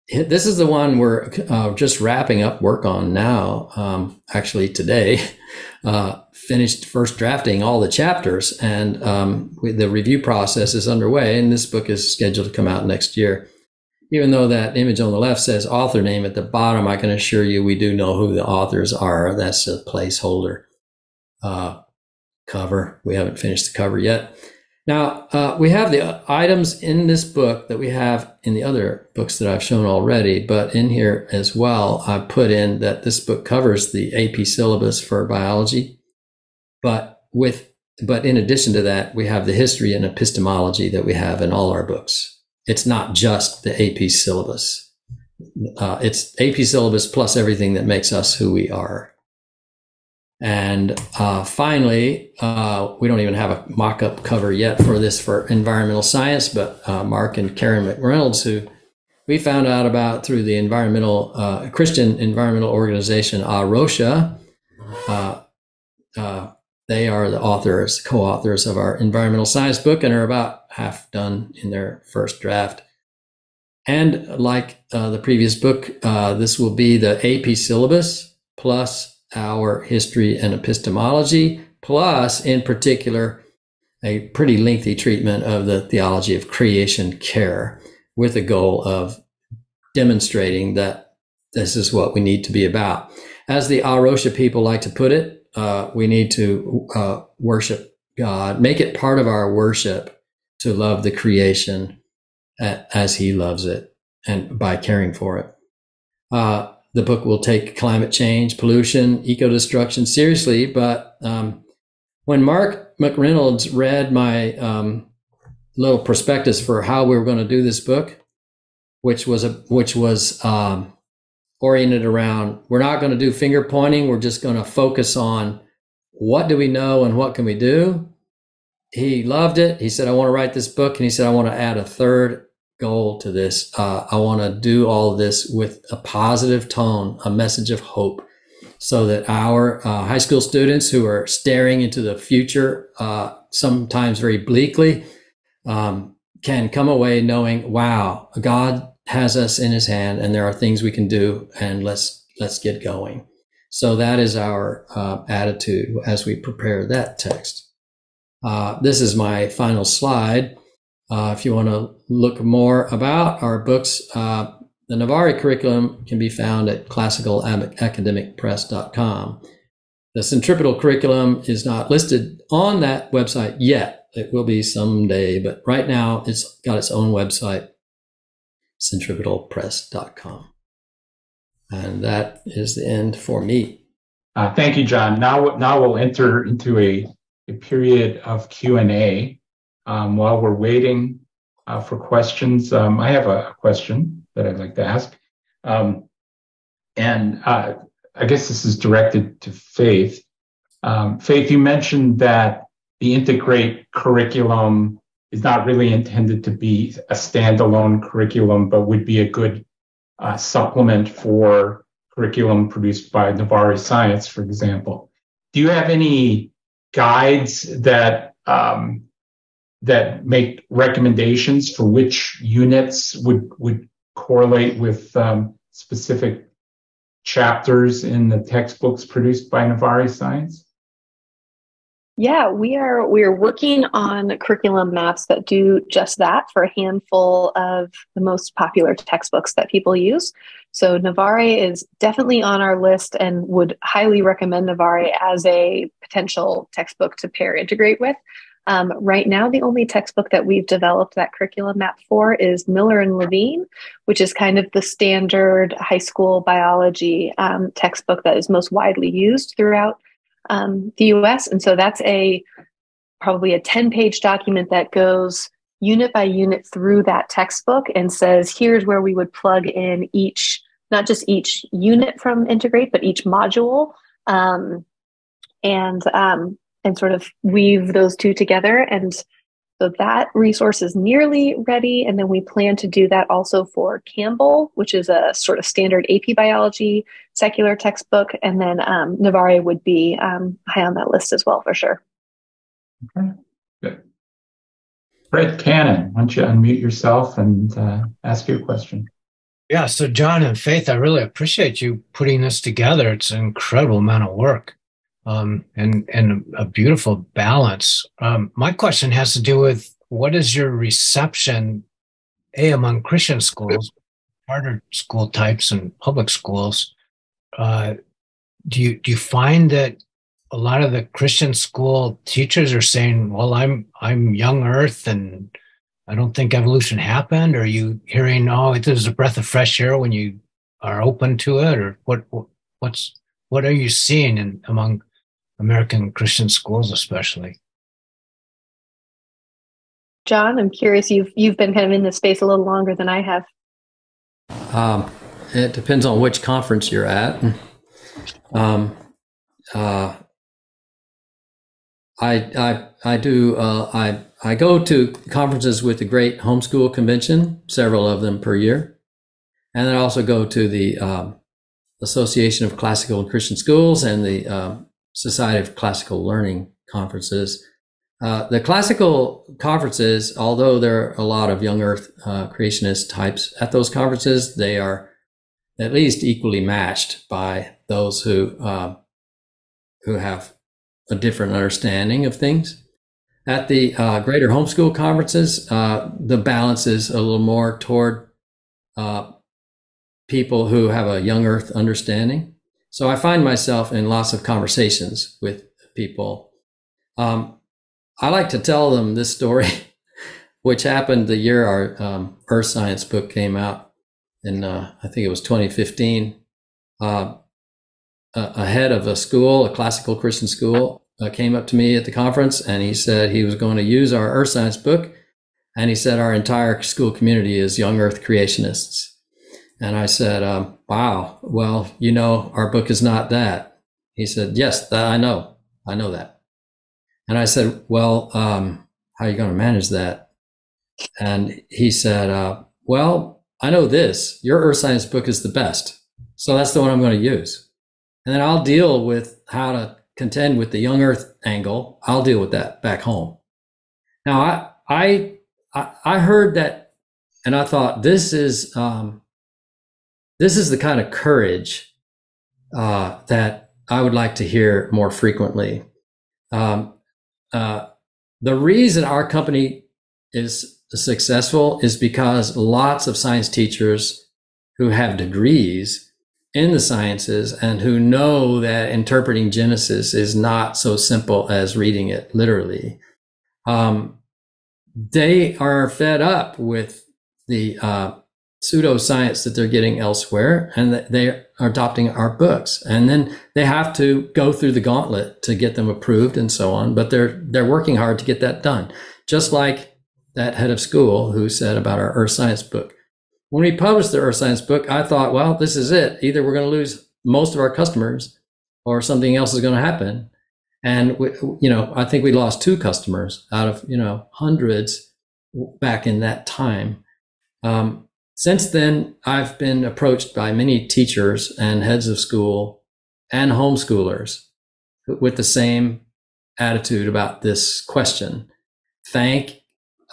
this is the one we're uh, just wrapping up work on now. Um, actually, today, *laughs* uh, finished first drafting all the chapters, and um, we, the review process is underway. And this book is scheduled to come out next year. Even though that image on the left says author name at the bottom, I can assure you we do know who the authors are. That's a placeholder uh, cover. We haven't finished the cover yet. Now, uh, we have the items in this book that we have in the other books that I've shown already, but in here as well, I put in that this book covers the AP syllabus for biology. But with, but in addition to that, we have the history and epistemology that we have in all our books. It's not just the AP syllabus. Uh, it's AP syllabus plus everything that makes us who we are. And uh, finally, uh, we don't even have a mock up cover yet for this for environmental science, but uh, Mark and Karen McReynolds, who we found out about through the environmental uh, Christian environmental organization A Rocha, uh, uh, they are the authors, co authors of our environmental science book, and are about half done in their first draft. And like the previous book, this will be the AP syllabus plus our history and epistemology, plus, in particular, a pretty lengthy treatment of the theology of creation care with the goal of demonstrating that this is what we need to be about. As the A Rocha people like to put it, uh, we need to uh, worship God, make it part of our worship to love the creation as He loves it and by caring for it. Uh, the book will take climate change, pollution, eco destruction seriously. But um, when Mark McReynolds read my um, little prospectus for how we were going to do this book, which was a which was um, oriented around we're not going to do finger pointing. We're just going to focus on what do we know and what can we do. He loved it. He said, "I want to write this book," and he said, "I want to add a third goal to this. Uh, I want to do all this with a positive tone, a message of hope, so that our uh, high school students who are staring into the future, uh, sometimes very bleakly, um, can come away knowing, wow, God has us in his hand and there are things we can do and let's, let's get going. So that is our uh, attitude as we prepare that text. Uh, this is my final slide. Uh, if you want to look more about our books, uh, the Novare curriculum can be found at classicalacademicpress.com. The centripetal curriculum is not listed on that website yet. It will be someday, but right now it's got its own website, centripetalpress.com. And that is the end for me.
Uh, thank you, John. Now, now we'll enter into a, a period of Q and A. Um, while we're waiting uh, for questions, um, I have a question that I'd like to ask, um, and uh, I guess this is directed to Faith. Um, Faith, you mentioned that the integrate curriculum is not really intended to be a standalone curriculum, but would be a good uh, supplement for curriculum produced by Novare Science, for example. Do you have any guides that um, that make recommendations for which units would would correlate with um, specific chapters in the textbooks produced by Novare Science?
Yeah, we are we are working on curriculum maps that do just that for a handful of the most popular textbooks that people use. So Novare is definitely on our list and would highly recommend Novare as a potential textbook to pair integrate with. Um, right now, the only textbook that we've developed that curriculum map for is Miller and Levine, which is kind of the standard high school biology um, textbook that is most widely used throughout um, the US. And so that's a probably a 10 page document that goes unit by unit through that textbook and says, here's where we would plug in each, not just each unit from Integrate, but each module. Um, and um, and sort of weave those two together. And so that resource is nearly ready. And then we plan to do that also for Campbell, which is a sort of standard AP biology secular textbook. And then um, Novare would be um, high on that list as well, for sure.
Okay, good. Fred Cannon, why don't you unmute yourself and uh, ask your question?
Yeah, so John and Faith, I really appreciate you putting this together. It's an incredible amount of work um, and and a beautiful balance. Um, my question has to do with what is your reception, a among Christian schools, charter school types, and public schools. Uh, do you do you find that a lot of the Christian school teachers are saying, "Well, I'm I'm young Earth, and I don't think evolution happened"? Are you hearing, "Oh, it is a breath of fresh air when you are open to it"? Or what? What's what are you seeing in among American Christian schools, especially.
John, I'm curious. You've you've been kind of in this space a little longer than I have.
Um, it depends on which conference you're at. Um, uh, I I I do uh, I I go to conferences with the Great Homeschool Convention, several of them per year, and then I also go to the um, Association of Classical and Christian Schools and the um, Society of Classical Learning conferences. Uh, the classical conferences, although there are a lot of young Earth uh, creationist types at those conferences, they are at least equally matched by those who uh, who have a different understanding of things. At the uh, greater homeschool conferences, uh, the balance is a little more toward uh, people who have a young Earth understanding. So I find myself in lots of conversations with people. Um, I like to tell them this story, *laughs* which happened the year our um, Earth Science book came out and uh, I think it was 2015. Uh, a head of a school, a classical Christian school, uh, came up to me at the conference and he said he was going to use our Earth Science book. And he said our entire school community is young Earth creationists. And I said, um, wow, well, you know, our book is not that. He said, yes, that I know. I know that. And I said, well, um, how are you going to manage that? and he said, uh, "Well, I know this. Your earth science book is the best, so that's the one I'm going to use, and then I'll deal with how to contend with the young Earth angle. I'll deal with that back home." Now, I I I heard that, and I thought this is um, this is the kind of courage uh, that I would like to hear more frequently. Um, uh, the reason our company is successful is because lots of science teachers who have degrees in the sciences and who know that interpreting Genesis is not so simple as reading it literally. Um, they are fed up with the uh, pseudoscience that they're getting elsewhere and they are adopting our books. And then they have to go through the gauntlet to get them approved and so on but they're they're working hard to get that done. Just like that head of school who said about our earth science book. When we published the earth science book i thought well this is it. Either we're going to lose most of our customers or something else is going to happen. And we, you know i think we lost two customers out of you know hundreds back in that time. Um, since then, I've been approached by many teachers and heads of school and homeschoolers with the same attitude about this question. Thank,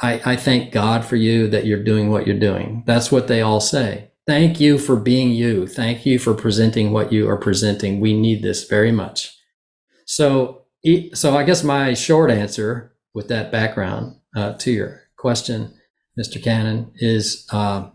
I, I thank God for you that you're doing what you're doing. That's what they all say. Thank you for being you. Thank you for presenting what you are presenting. We need this very much. So, so I guess my short answer with that background uh, to your question, Mr. Cannon, is uh,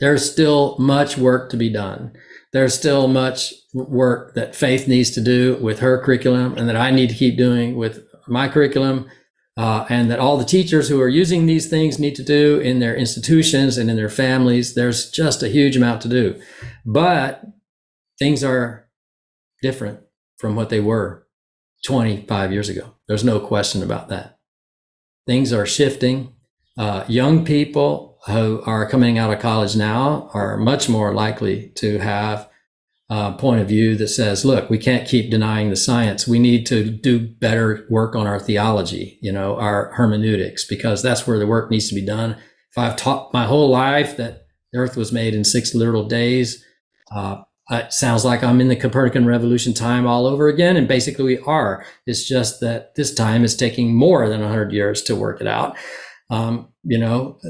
there's still much work to be done. There's still much work that Faith needs to do with her curriculum and that I need to keep doing with my curriculum. Uh, and that all the teachers who are using these things need to do in their institutions and in their families. There's just a huge amount to do. But things are different from what they were 25 years ago. There's no question about that. Things are shifting. Uh, young people who are coming out of college now are much more likely to have a point of view that says, look, we can't keep denying the science. We need to do better work on our theology, you know, our hermeneutics, because that's where the work needs to be done. If I've taught my whole life that the earth was made in six literal days, uh, it sounds like I'm in the Copernican revolution time all over again. And basically we are. It's just that this time is taking more than 100 years to work it out. Um, you know,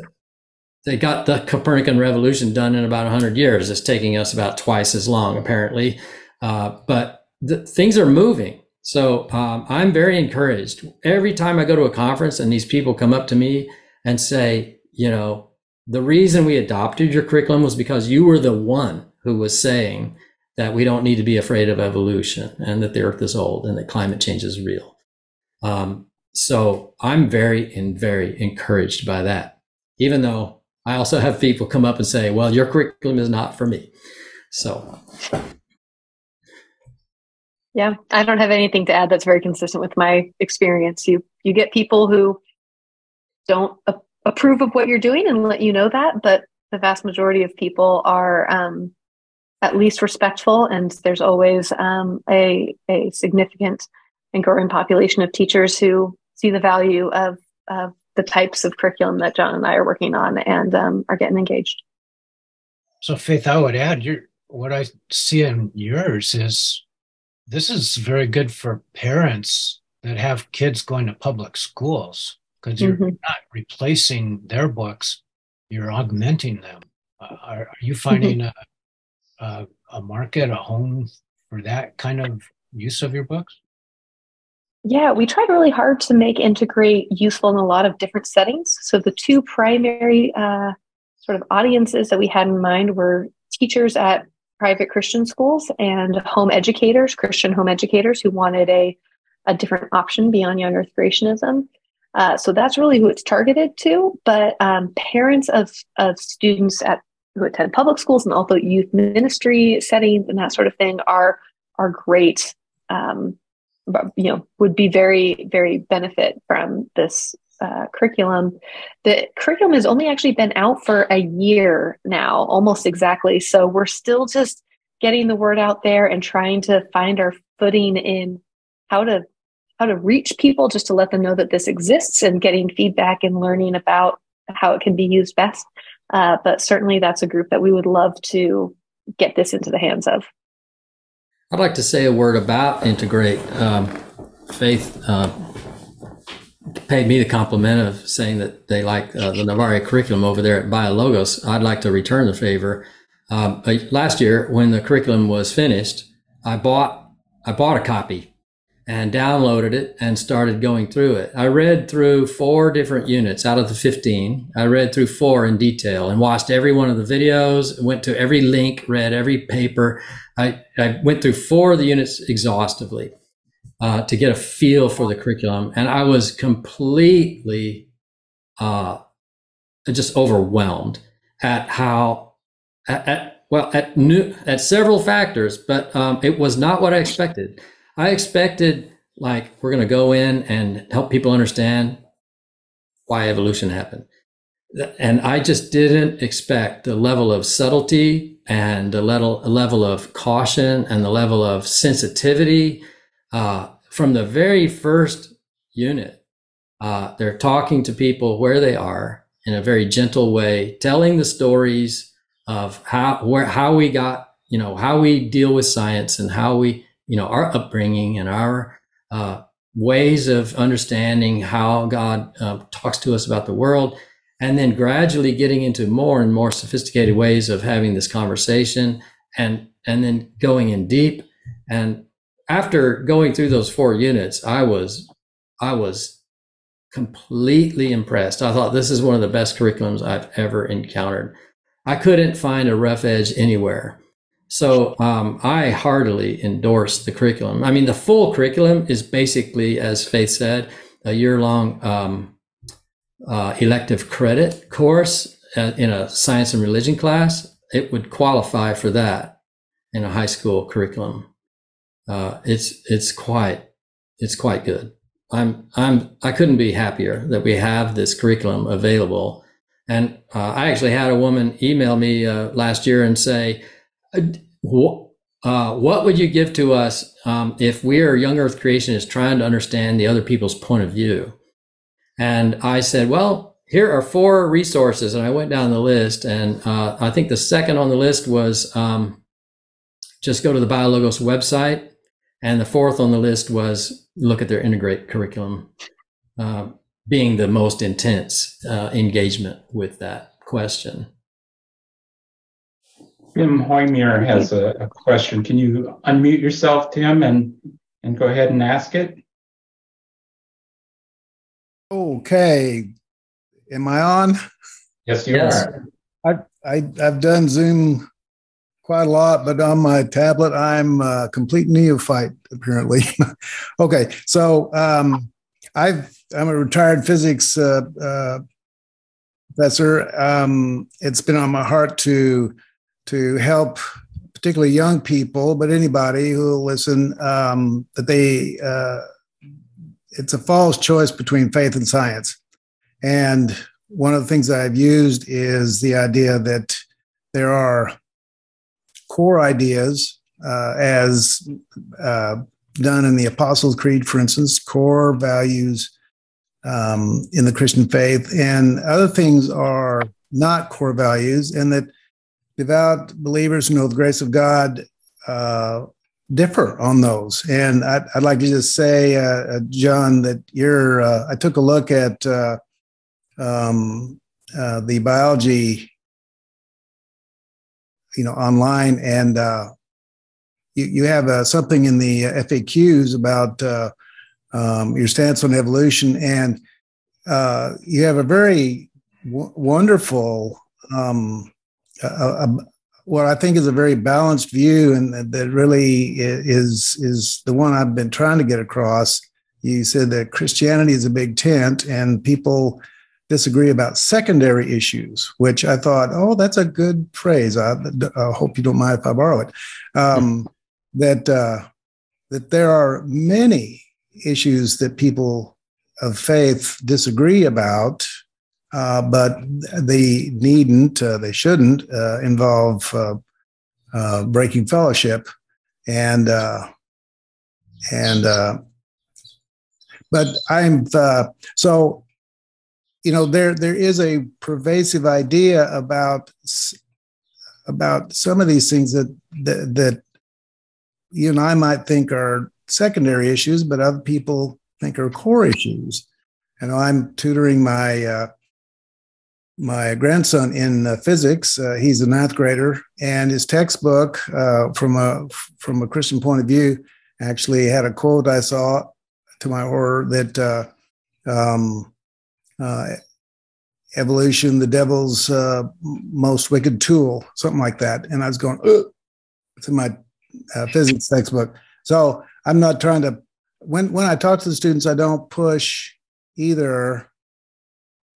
they got the Copernican revolution done in about 100 years. It's taking us about twice as long, apparently. Uh, but the, things are moving. So um, I'm very encouraged. Every time I go to a conference and these people come up to me and say, you know, the reason we adopted your curriculum was because you were the one who was saying that we don't need to be afraid of evolution and that the earth is old and that climate change is real. Um, so I'm very and very encouraged by that, even though I also have people come up and say, well, your curriculum is not for me. So.
Yeah, I don't have anything to add that's very consistent with my experience. You you get people who don't a- approve of what you're doing and let you know that, but the vast majority of people are um, at least respectful, and there's always um, a a significant and growing population of teachers who see the value of of the types of curriculum that John and I are working on and um, are getting engaged.
So, Faith, I would add, your what I see in yours is this is very good for parents that have kids going to public schools because you're mm-hmm. not replacing their books, you're augmenting them. Uh, are, are, you finding mm-hmm. a, a, a market, a home for that kind of use of your books?
Yeah, we tried really hard to make integrate useful in a lot of different settings. So the two primary uh, sort of audiences that we had in mind were teachers at private Christian schools and home educators, Christian home educators who wanted a, a different option beyond young earth creationism. Uh, so that's really who it's targeted to. But um, parents of, of students at who attend public schools and also youth ministry settings and that sort of thing are are great um, you know would be very very benefit from this uh, curriculum the curriculum has only actually been out for a year now almost exactly so we're still just getting the word out there and trying to find our footing in how to how to reach people just to let them know that this exists and getting feedback and learning about how it can be used best. Uh, but certainly, that's a group that we would love to get this into the hands of.
I'd like to say a word about Integrate. Um, Faith uh, paid me the compliment of saying that they like uh, the Novare curriculum over there at BioLogos. I'd like to return the favor. Um, last year, when the curriculum was finished, I bought I bought a copy and downloaded it and started going through it. I read through four different units out of the 15. I read through four in detail and watched every one of the videos, went to every link, read every paper. I, I went through four of the units exhaustively uh, to get a feel for the curriculum. And I was completely uh, just overwhelmed at how, at, at well, at new, at several factors, but um, it was not what I expected. I expected like we're going to go in and help people understand why evolution happened. And I just didn't expect the level of subtlety and the level, level of caution and the level of sensitivity uh, from the very first unit. Uh, they're talking to people where they are in a very gentle way, telling the stories of how where how we got, you know, how we deal with science and how we you know, our upbringing and our uh, ways of understanding how God uh, talks to us about the world, and then gradually getting into more and more sophisticated ways of having this conversation, and and then going in deep. And after going through those four units, I was I was completely impressed. I thought this is one of the best curriculums I've ever encountered. I couldn't find a rough edge anywhere. So um, I heartily endorse the curriculum. I mean, the full curriculum is basically, as Faith said, a year-long um, uh, elective credit course uh, in a science and religion class. It would qualify for that in a high school curriculum. Uh, it's it's quite it's quite good. I'm I'm I couldn't be happier that we have this curriculum available. And uh, I actually had a woman email me uh, last year and say uh, what would you give to us um, if we are young earth creationists trying to understand the other people's point of view? And I said, well, here are four resources. And I went down the list. And uh, I think the second on the list was um, just go to the BioLogos website. And the fourth on the list was look at their integrate curriculum, uh, being the most intense uh, engagement with that question.
Tim Hoymier has a, a, question. Can you unmute yourself, Tim, and, and go ahead and ask it?
Okay. Am I on?
Yes, you yes. are.
I, I, I've done Zoom quite a lot, but on my tablet, I'm a complete neophyte, apparently. *laughs* okay. So um, I've, I'm a retired physics uh, uh, professor. Um, it's been on my heart to to help particularly young people, but anybody who will listen, um, that they, uh, it's a false choice between faith and science. And one of the things I've used is the idea that there are core ideas, uh, as uh, done in the Apostles' Creed, for instance, core values um, in the Christian faith, and other things are not core values, and that devout believers who know the grace of God uh, differ on those. And I'd, I'd like to just say, uh, uh John, that you're. Uh, I took a look at uh, um, uh, the biology, you know, online, and you, you have something in the FAQs about um, your stance on evolution, and you have a very w- wonderful. Um, a, a, what I think is a very balanced view, and that really is is the one I've been trying to get across. You said that Christianity is a big tent, and people disagree about secondary issues, which I thought, oh, that's a good phrase. I, I hope you don't mind if I borrow it. Um, that uh, that there are many issues that people of faith disagree about uh, but they needn't, uh, they shouldn't uh, involve uh, uh, breaking fellowship, and and but I'm so you know there there is a pervasive idea about about some of these things that that, that you and I might think are secondary issues, but other people think are core issues. And I'm tutoring my uh, my grandson in uh, physics. Uh, he's a ninth grader, and his textbook, uh, from a from a Christian point of view, actually had a quote I saw to my horror that uh, um, uh, evolution, the devil's uh, most wicked tool, something like that. And I was going, Ugh. in my physics textbook. So I'm not trying to. When when I talk to the students, I don't push either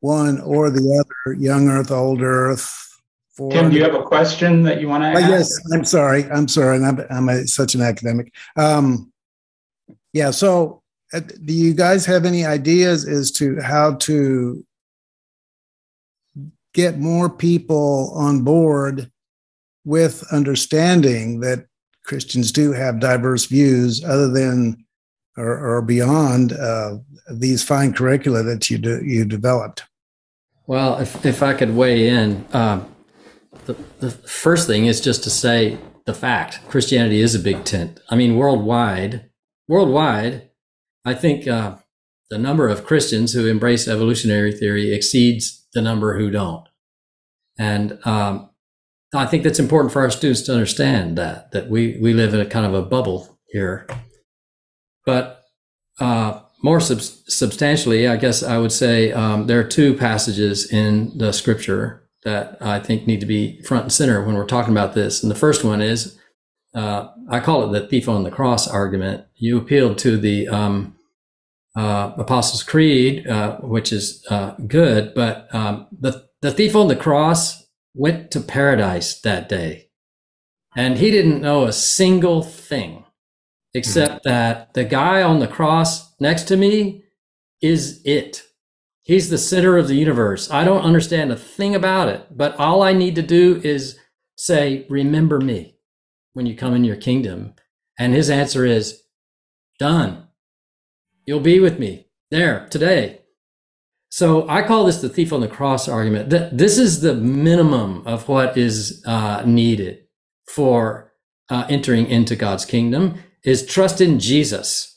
one or the other, young Earth, old Earth.
For Kim, do you have a question that you want to ask?
Yes, I'm sorry. I'm sorry. I'm, I'm a, such an academic. Um, yeah. So, uh, do you guys have any ideas as to how to get more people on board with understanding that Christians do have diverse views other than or, or beyond uh, these fine curricula that you do, you developed?
Well, if, if I could weigh in, um, the, the first thing is just to say the fact Christianity is a big tent. I mean, worldwide, worldwide, I think uh, the number of Christians who embrace evolutionary theory exceeds the number who don't. And um, I think that's important for our students to understand that that we we live in a kind of a bubble here. But uh, more sub- substantially, I guess I would say um, there are two passages in the scripture that I think need to be front and center when we're talking about this. And the first one is uh, I call it the thief on the cross argument. You appealed to the um, uh, Apostles' Creed, uh, which is uh, good, but um, the, the thief on the cross went to paradise that day. And he didn't know a single thing except mm-hmm. that the guy on the cross next to me is it. He's the center of the universe. I don't understand a thing about it, but all I need to do is say, Remember me when you come in your kingdom. And his answer is, Done. You'll be with me there today. So I call this the thief on the cross argument. That this is the minimum of what is uh, needed for uh, entering into God's kingdom is trust in Jesus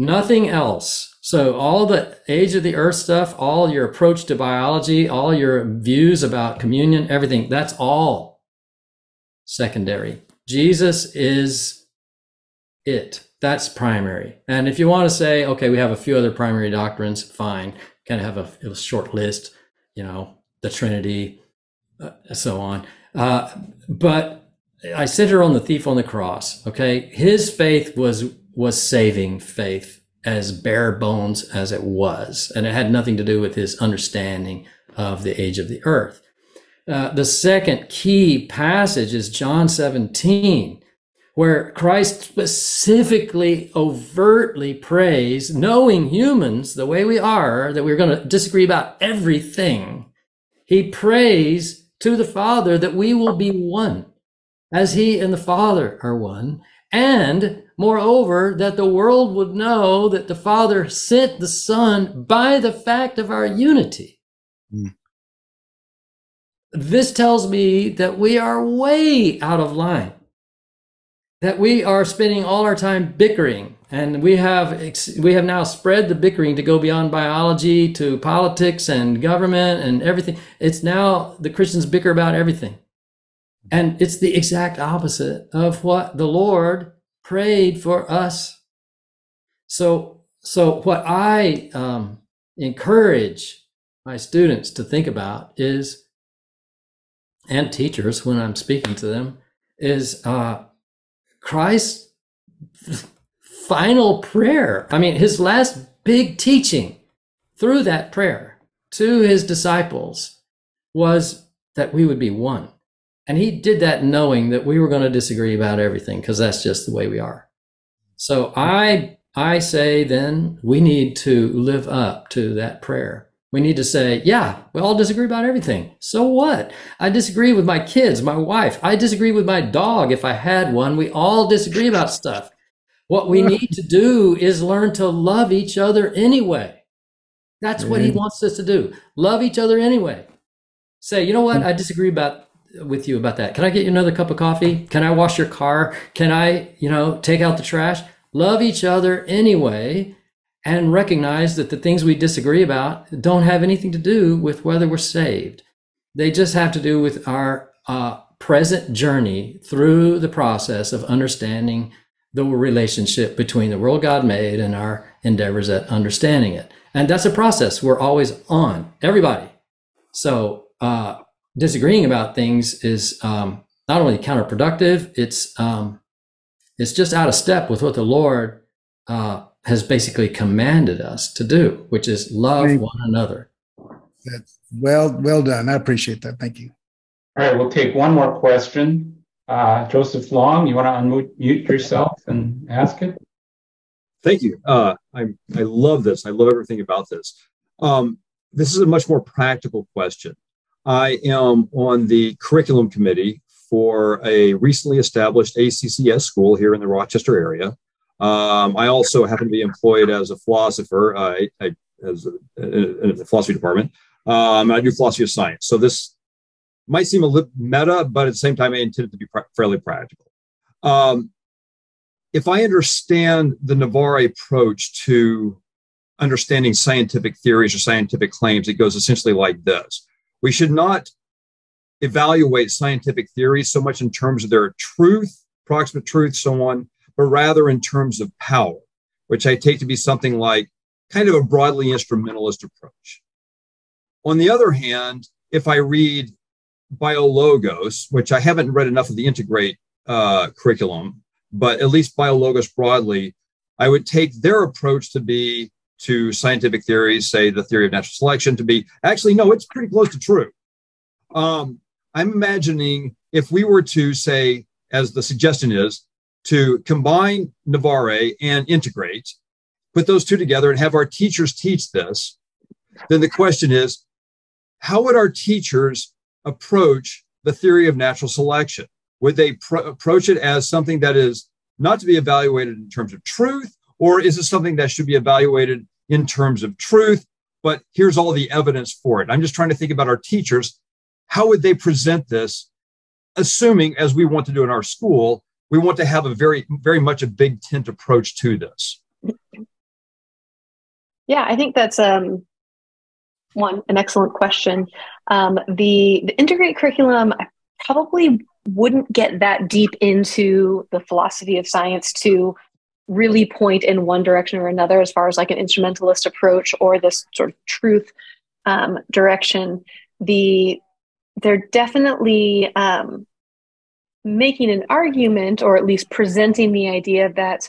nothing else. So all the age of the earth stuff, all your approach to biology, all your views about communion, everything, that's all secondary. Jesus is it. That's primary. And if you want to say, okay, we have a few other primary doctrines, fine. Kind of have a, a short list, you know, the Trinity, uh, so on. Uh, but I center on the thief on the cross. Okay, his faith was was saving faith as bare bones as it was, and it had nothing to do with his understanding of the age of the earth. Uh, the second key passage is John 17, where Christ specifically, overtly prays, knowing humans the way we are, that we're going to disagree about everything. He prays to the Father that we will be one, as He and the Father are one, and moreover, that the world would know that the Father sent the Son by the fact of our unity. Mm. This tells me that we are way out of line, that we are spending all our time bickering. And we have we have now spread the bickering to go beyond biology to politics and government and everything. It's now the Christians bicker about everything. And it's the exact opposite of what the Lord prayed for us. So, so what I um, encourage my students to think about is, and teachers when I'm speaking to them, is uh, Christ's final prayer. I mean, his last big teaching through that prayer to his disciples was that we would be one. And he did that knowing that we were going to disagree about everything because that's just the way we are. So I I say then we need to live up to that prayer. We need to say, yeah, we all disagree about everything. So what? I disagree with my kids, my wife. I disagree with my dog if I had one. We all disagree about stuff. What we need to do is learn to love each other anyway. That's what he wants us to do. Love each other anyway. Say, you know what? Mm. I disagree about with you about that. Can I get you another cup of coffee? Can I wash your car? Can I, you know, take out the trash? Love each other anyway and recognize that the things we disagree about don't have anything to do with whether we're saved. They just have to do with our uh, present journey through the process of understanding the relationship between the world God made and our endeavors at understanding it. And that's a process we're always on, everybody. So, uh, disagreeing about things is um, not only counterproductive, it's um, it's just out of step with what the Lord uh, has basically commanded us to do, which is love one another.
That's well, well done. I appreciate that. Thank you.
All right, we'll take one more question. Uh, Joseph Long, you want to unmute yourself and ask it?
Thank you. Uh, I I love this. I love everything about this. Um, this is a much more practical question. I am on the curriculum committee for a recently established ACCS school here in the Rochester area. Um, I also happen to be employed as a philosopher, uh, I, as a, in the philosophy department. Um, I do philosophy of science. So this might seem a little meta, but at the same time, I intend it to be pr- fairly practical. Um, if I understand the Novare approach to understanding scientific theories or scientific claims, it goes essentially like this. We should not evaluate scientific theories so much in terms of their truth, approximate truth, so on, but rather in terms of power, which I take to be something like kind of a broadly instrumentalist approach. On the other hand, if I read Biologos, which I haven't read enough of the integrate uh, curriculum, but at least Biologos broadly, I would take their approach to be to scientific theories, say the theory of natural selection, to be actually, no, it's pretty close to true. Um, I'm imagining if we were to say, as the suggestion is, to combine Novare and integrate, put those two together and have our teachers teach this, then the question is, how would our teachers approach the theory of natural selection? Would they pr- approach it as something that is not to be evaluated in terms of truth, or is it something that should be evaluated in terms of truth? But here's all the evidence for it. I'm just trying to think about our teachers. How would they present this, assuming, as we want to do in our school, we want to have a very, very much a big tent approach to this?
Yeah, I think that's um, one an excellent question. Um, the the integrate curriculum I probably wouldn't get that deep into the philosophy of science to really point in one direction or another as far as like an instrumentalist approach or this sort of truth um, direction. The they're definitely um, making an argument or at least presenting the idea that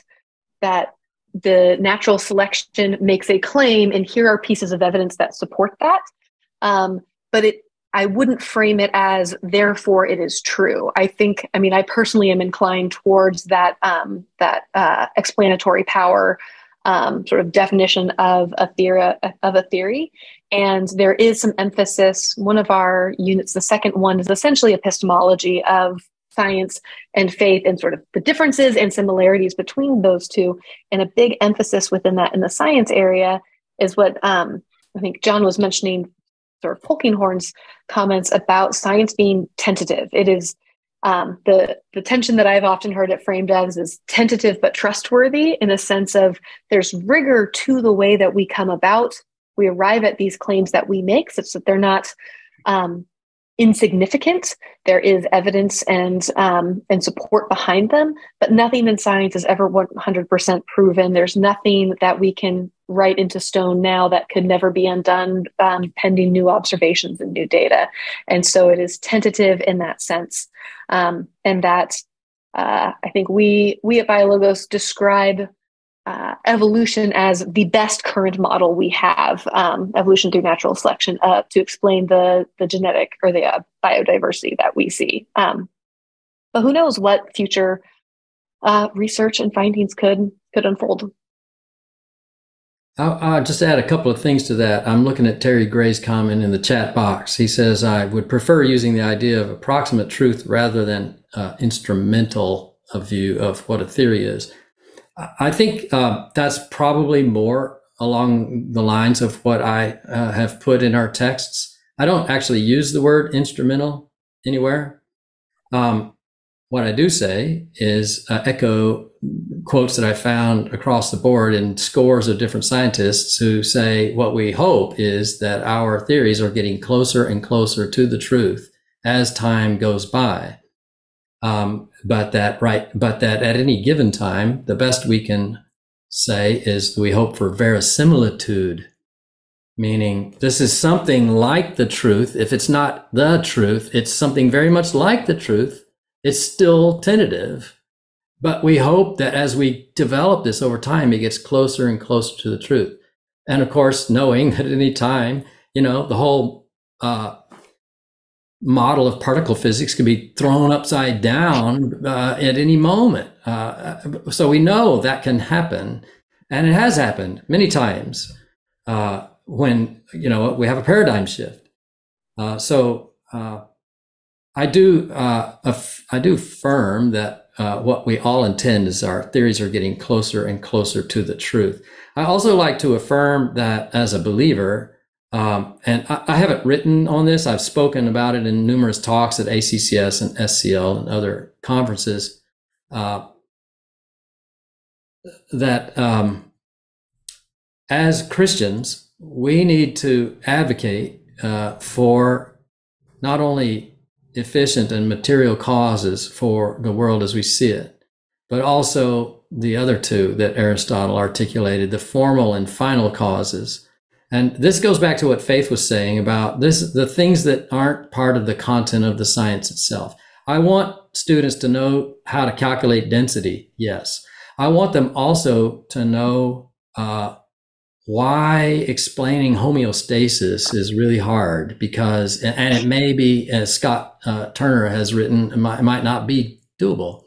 that the natural selection makes a claim and here are pieces of evidence that support that um, but it i wouldn't frame it as therefore it is true i think i mean i personally am inclined towards that um, that uh, explanatory power um, sort of definition of a theory of a theory and there is some emphasis one of our units the second one is essentially epistemology of science and faith and sort of the differences and similarities between those two. And a big emphasis within that in the science area is what um, I think John was mentioning, of Polkinghorne's comments about science being tentative. It is um, the the tension that I've often heard it framed as is tentative but trustworthy in a sense of there's rigor to the way that we come about. We arrive at these claims that we make, such that they're not um, insignificant. There is evidence and um, and support behind them, but nothing in science is ever 100% proven. There's nothing that we can write into stone now that could never be undone um, pending new observations and new data. And so it is tentative in that sense, um, and that uh, I think we we at Biologos describe uh, evolution as the best current model we have, um, evolution through natural selection, uh, to explain the the genetic or the uh, biodiversity that we see. Um, but who knows what future uh, research and findings could could unfold.
I'll, I'll, just add a couple of things to that. I'm looking at Terry Gray's comment in the chat box. He says, I would prefer using the idea of approximate truth rather than uh, instrumental a view of what a theory is. I think uh, that's probably more along the lines of what I uh, have put in our texts. I don't actually use the word instrumental anywhere. Um, what I do say is uh, echo quotes that I found across the board in scores of different scientists who say what we hope is that our theories are getting closer and closer to the truth as time goes by. Um, but that right, but that at any given time, the best we can say is we hope for verisimilitude, meaning this is something like the truth. If it's not the truth, it's something very much like the truth. It's still tentative, but we hope that as we develop this over time, it gets closer and closer to the truth. And of course, knowing *laughs* that at any time, you know, the whole uh, model of particle physics can be thrown upside down uh, at any moment. Uh, so we know that can happen, and it has happened many times uh, when you know we have a paradigm shift. Uh, so uh, I do uh, aff- I do affirm that what we all intend is our theories are getting closer and closer to the truth. I also like to affirm that as a believer, um, and I, I, haven't written on this. I've spoken about it in numerous talks at ACCS and SCL and other conferences. Uh, that um, as Christians, we need to advocate uh, for not only efficient and material causes for the world as we see it, but also the other two that Aristotle articulated the formal and final causes and this goes back to what Faith was saying about this the things that aren't part of the content of the science itself. I want students to know how to calculate density, yes. I want them also to know uh, why explaining homeostasis is really hard because, and it may be, as Scott uh, Turner has written, it might, it might, not be doable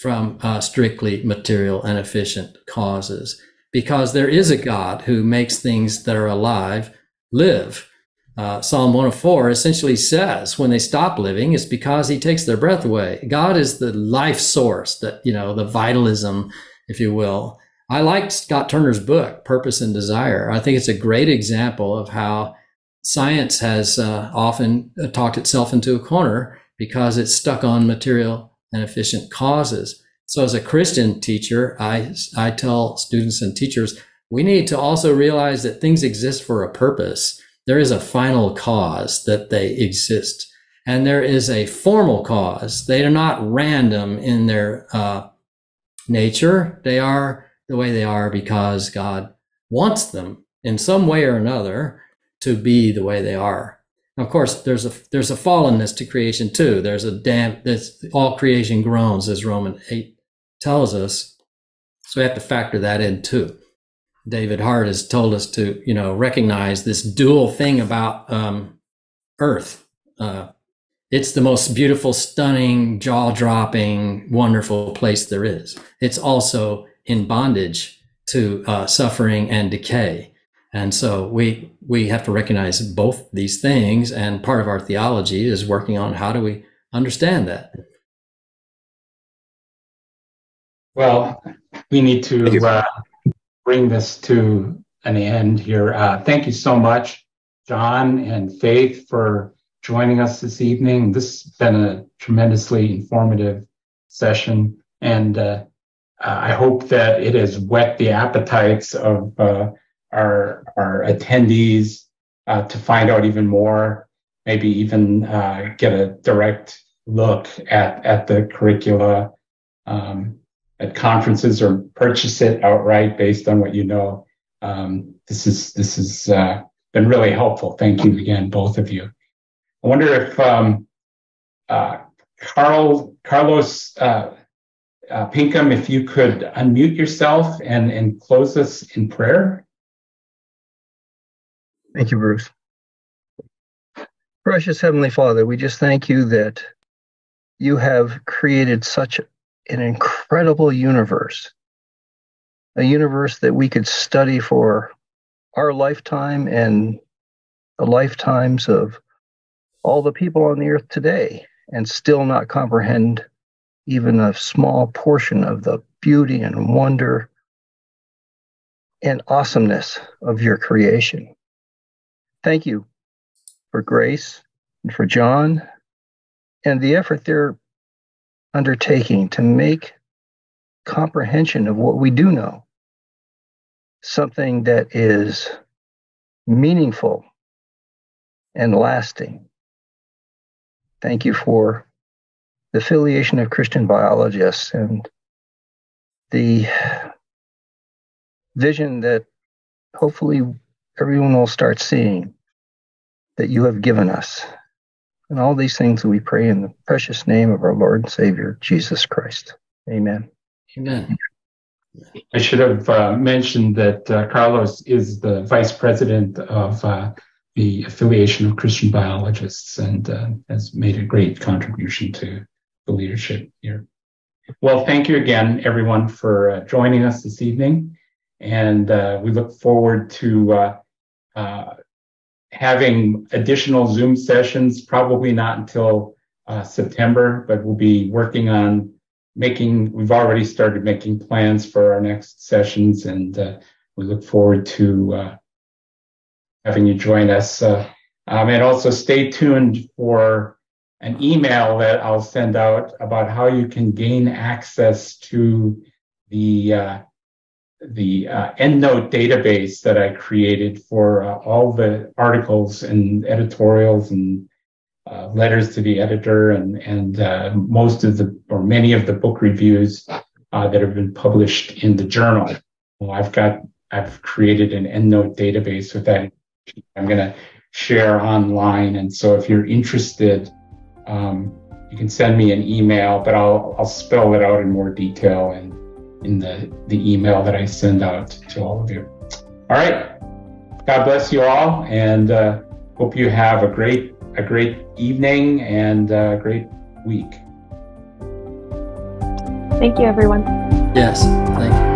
from uh, strictly material and efficient causes because there is a God who makes things that are alive live. Uh, Psalm 104 essentially says when they stop living, it's because he takes their breath away. God is the life source, that, you know, the vitalism, if you will. I like Scott Turner's book, Purpose and Desire. I think it's a great example of how science has uh, often talked itself into a corner because it's stuck on material and efficient causes. So as a Christian teacher, I, I tell students and teachers, we need to also realize that things exist for a purpose. There is a final cause that they exist. And there is a formal cause. They are not random in their uh, nature. They are the way they are because God wants them in some way or another to be the way they are. Of course, there's a there's a fallenness to creation too. There's a. That's all creation groans, as Roman eight tells us. So we have to factor that in too. David Hart has told us to, you know, recognize this dual thing about um, Earth. Uh, it's the most beautiful, stunning, jaw dropping, wonderful place there is. It's also in bondage to uh, suffering and decay. And so we we have to recognize both these things. And part of our theology is working on how do we understand that.
Well, we need to uh, bring this to an end here. Uh, thank you so much, John and Faith, for joining us this evening. This has been a tremendously informative session, and uh, I hope that it has whet the appetites of uh, our our attendees uh, to find out even more, maybe even uh, get a direct look at at the curricula. Um, at conferences or purchase it outright based on what you know. Um, this is this has uh, been really helpful. Thank you again, both of you. I wonder if um, uh, Carl Carlos uh, uh Pinkham, if you could unmute yourself and and close us in prayer.
Thank you, Bruce. Precious Heavenly Father, we just thank you that you have created such an incredible universe, a universe that we could study for our lifetime and the lifetimes of all the people on the earth today and still not comprehend even a small portion of the beauty and wonder and awesomeness of your creation. Thank you for Grace and for John and the effort they're undertaking to make comprehension of what we do know something that is meaningful and lasting. Thank you for the affiliation of Christian biologists and the vision that hopefully everyone will start seeing that you have given us. And all these things we pray in the precious name of our Lord and Savior, Jesus Christ. Amen.
Amen.
I should have uh, mentioned that uh, Carlos is the vice president of uh, the affiliation of Christian biologists and uh, has made a great contribution to the leadership here. Well, thank you again, everyone, for uh, joining us this evening. And uh, we look forward to having additional Zoom sessions, probably not until September, but we'll be working on making, we've already started making plans for our next sessions, and uh, we look forward to uh, having you join us. Uh, um, and also stay tuned for an email that I'll send out about how you can gain access to the uh, the uh, EndNote database that I created for uh, all the articles and editorials and uh, letters to the editor and and uh, most of the or many of the book reviews uh, that have been published in the journal. Well, I've got I've created an EndNote database with that. I'm going to share online, and so if you're interested, um, you can send me an email, but I'll I'll spell it out in more detail in in the the email that I send out to all of you. All right. God bless you all, and uh, hope you have a great a great evening and a great week.
Thank you, everyone.
Yes, thank you.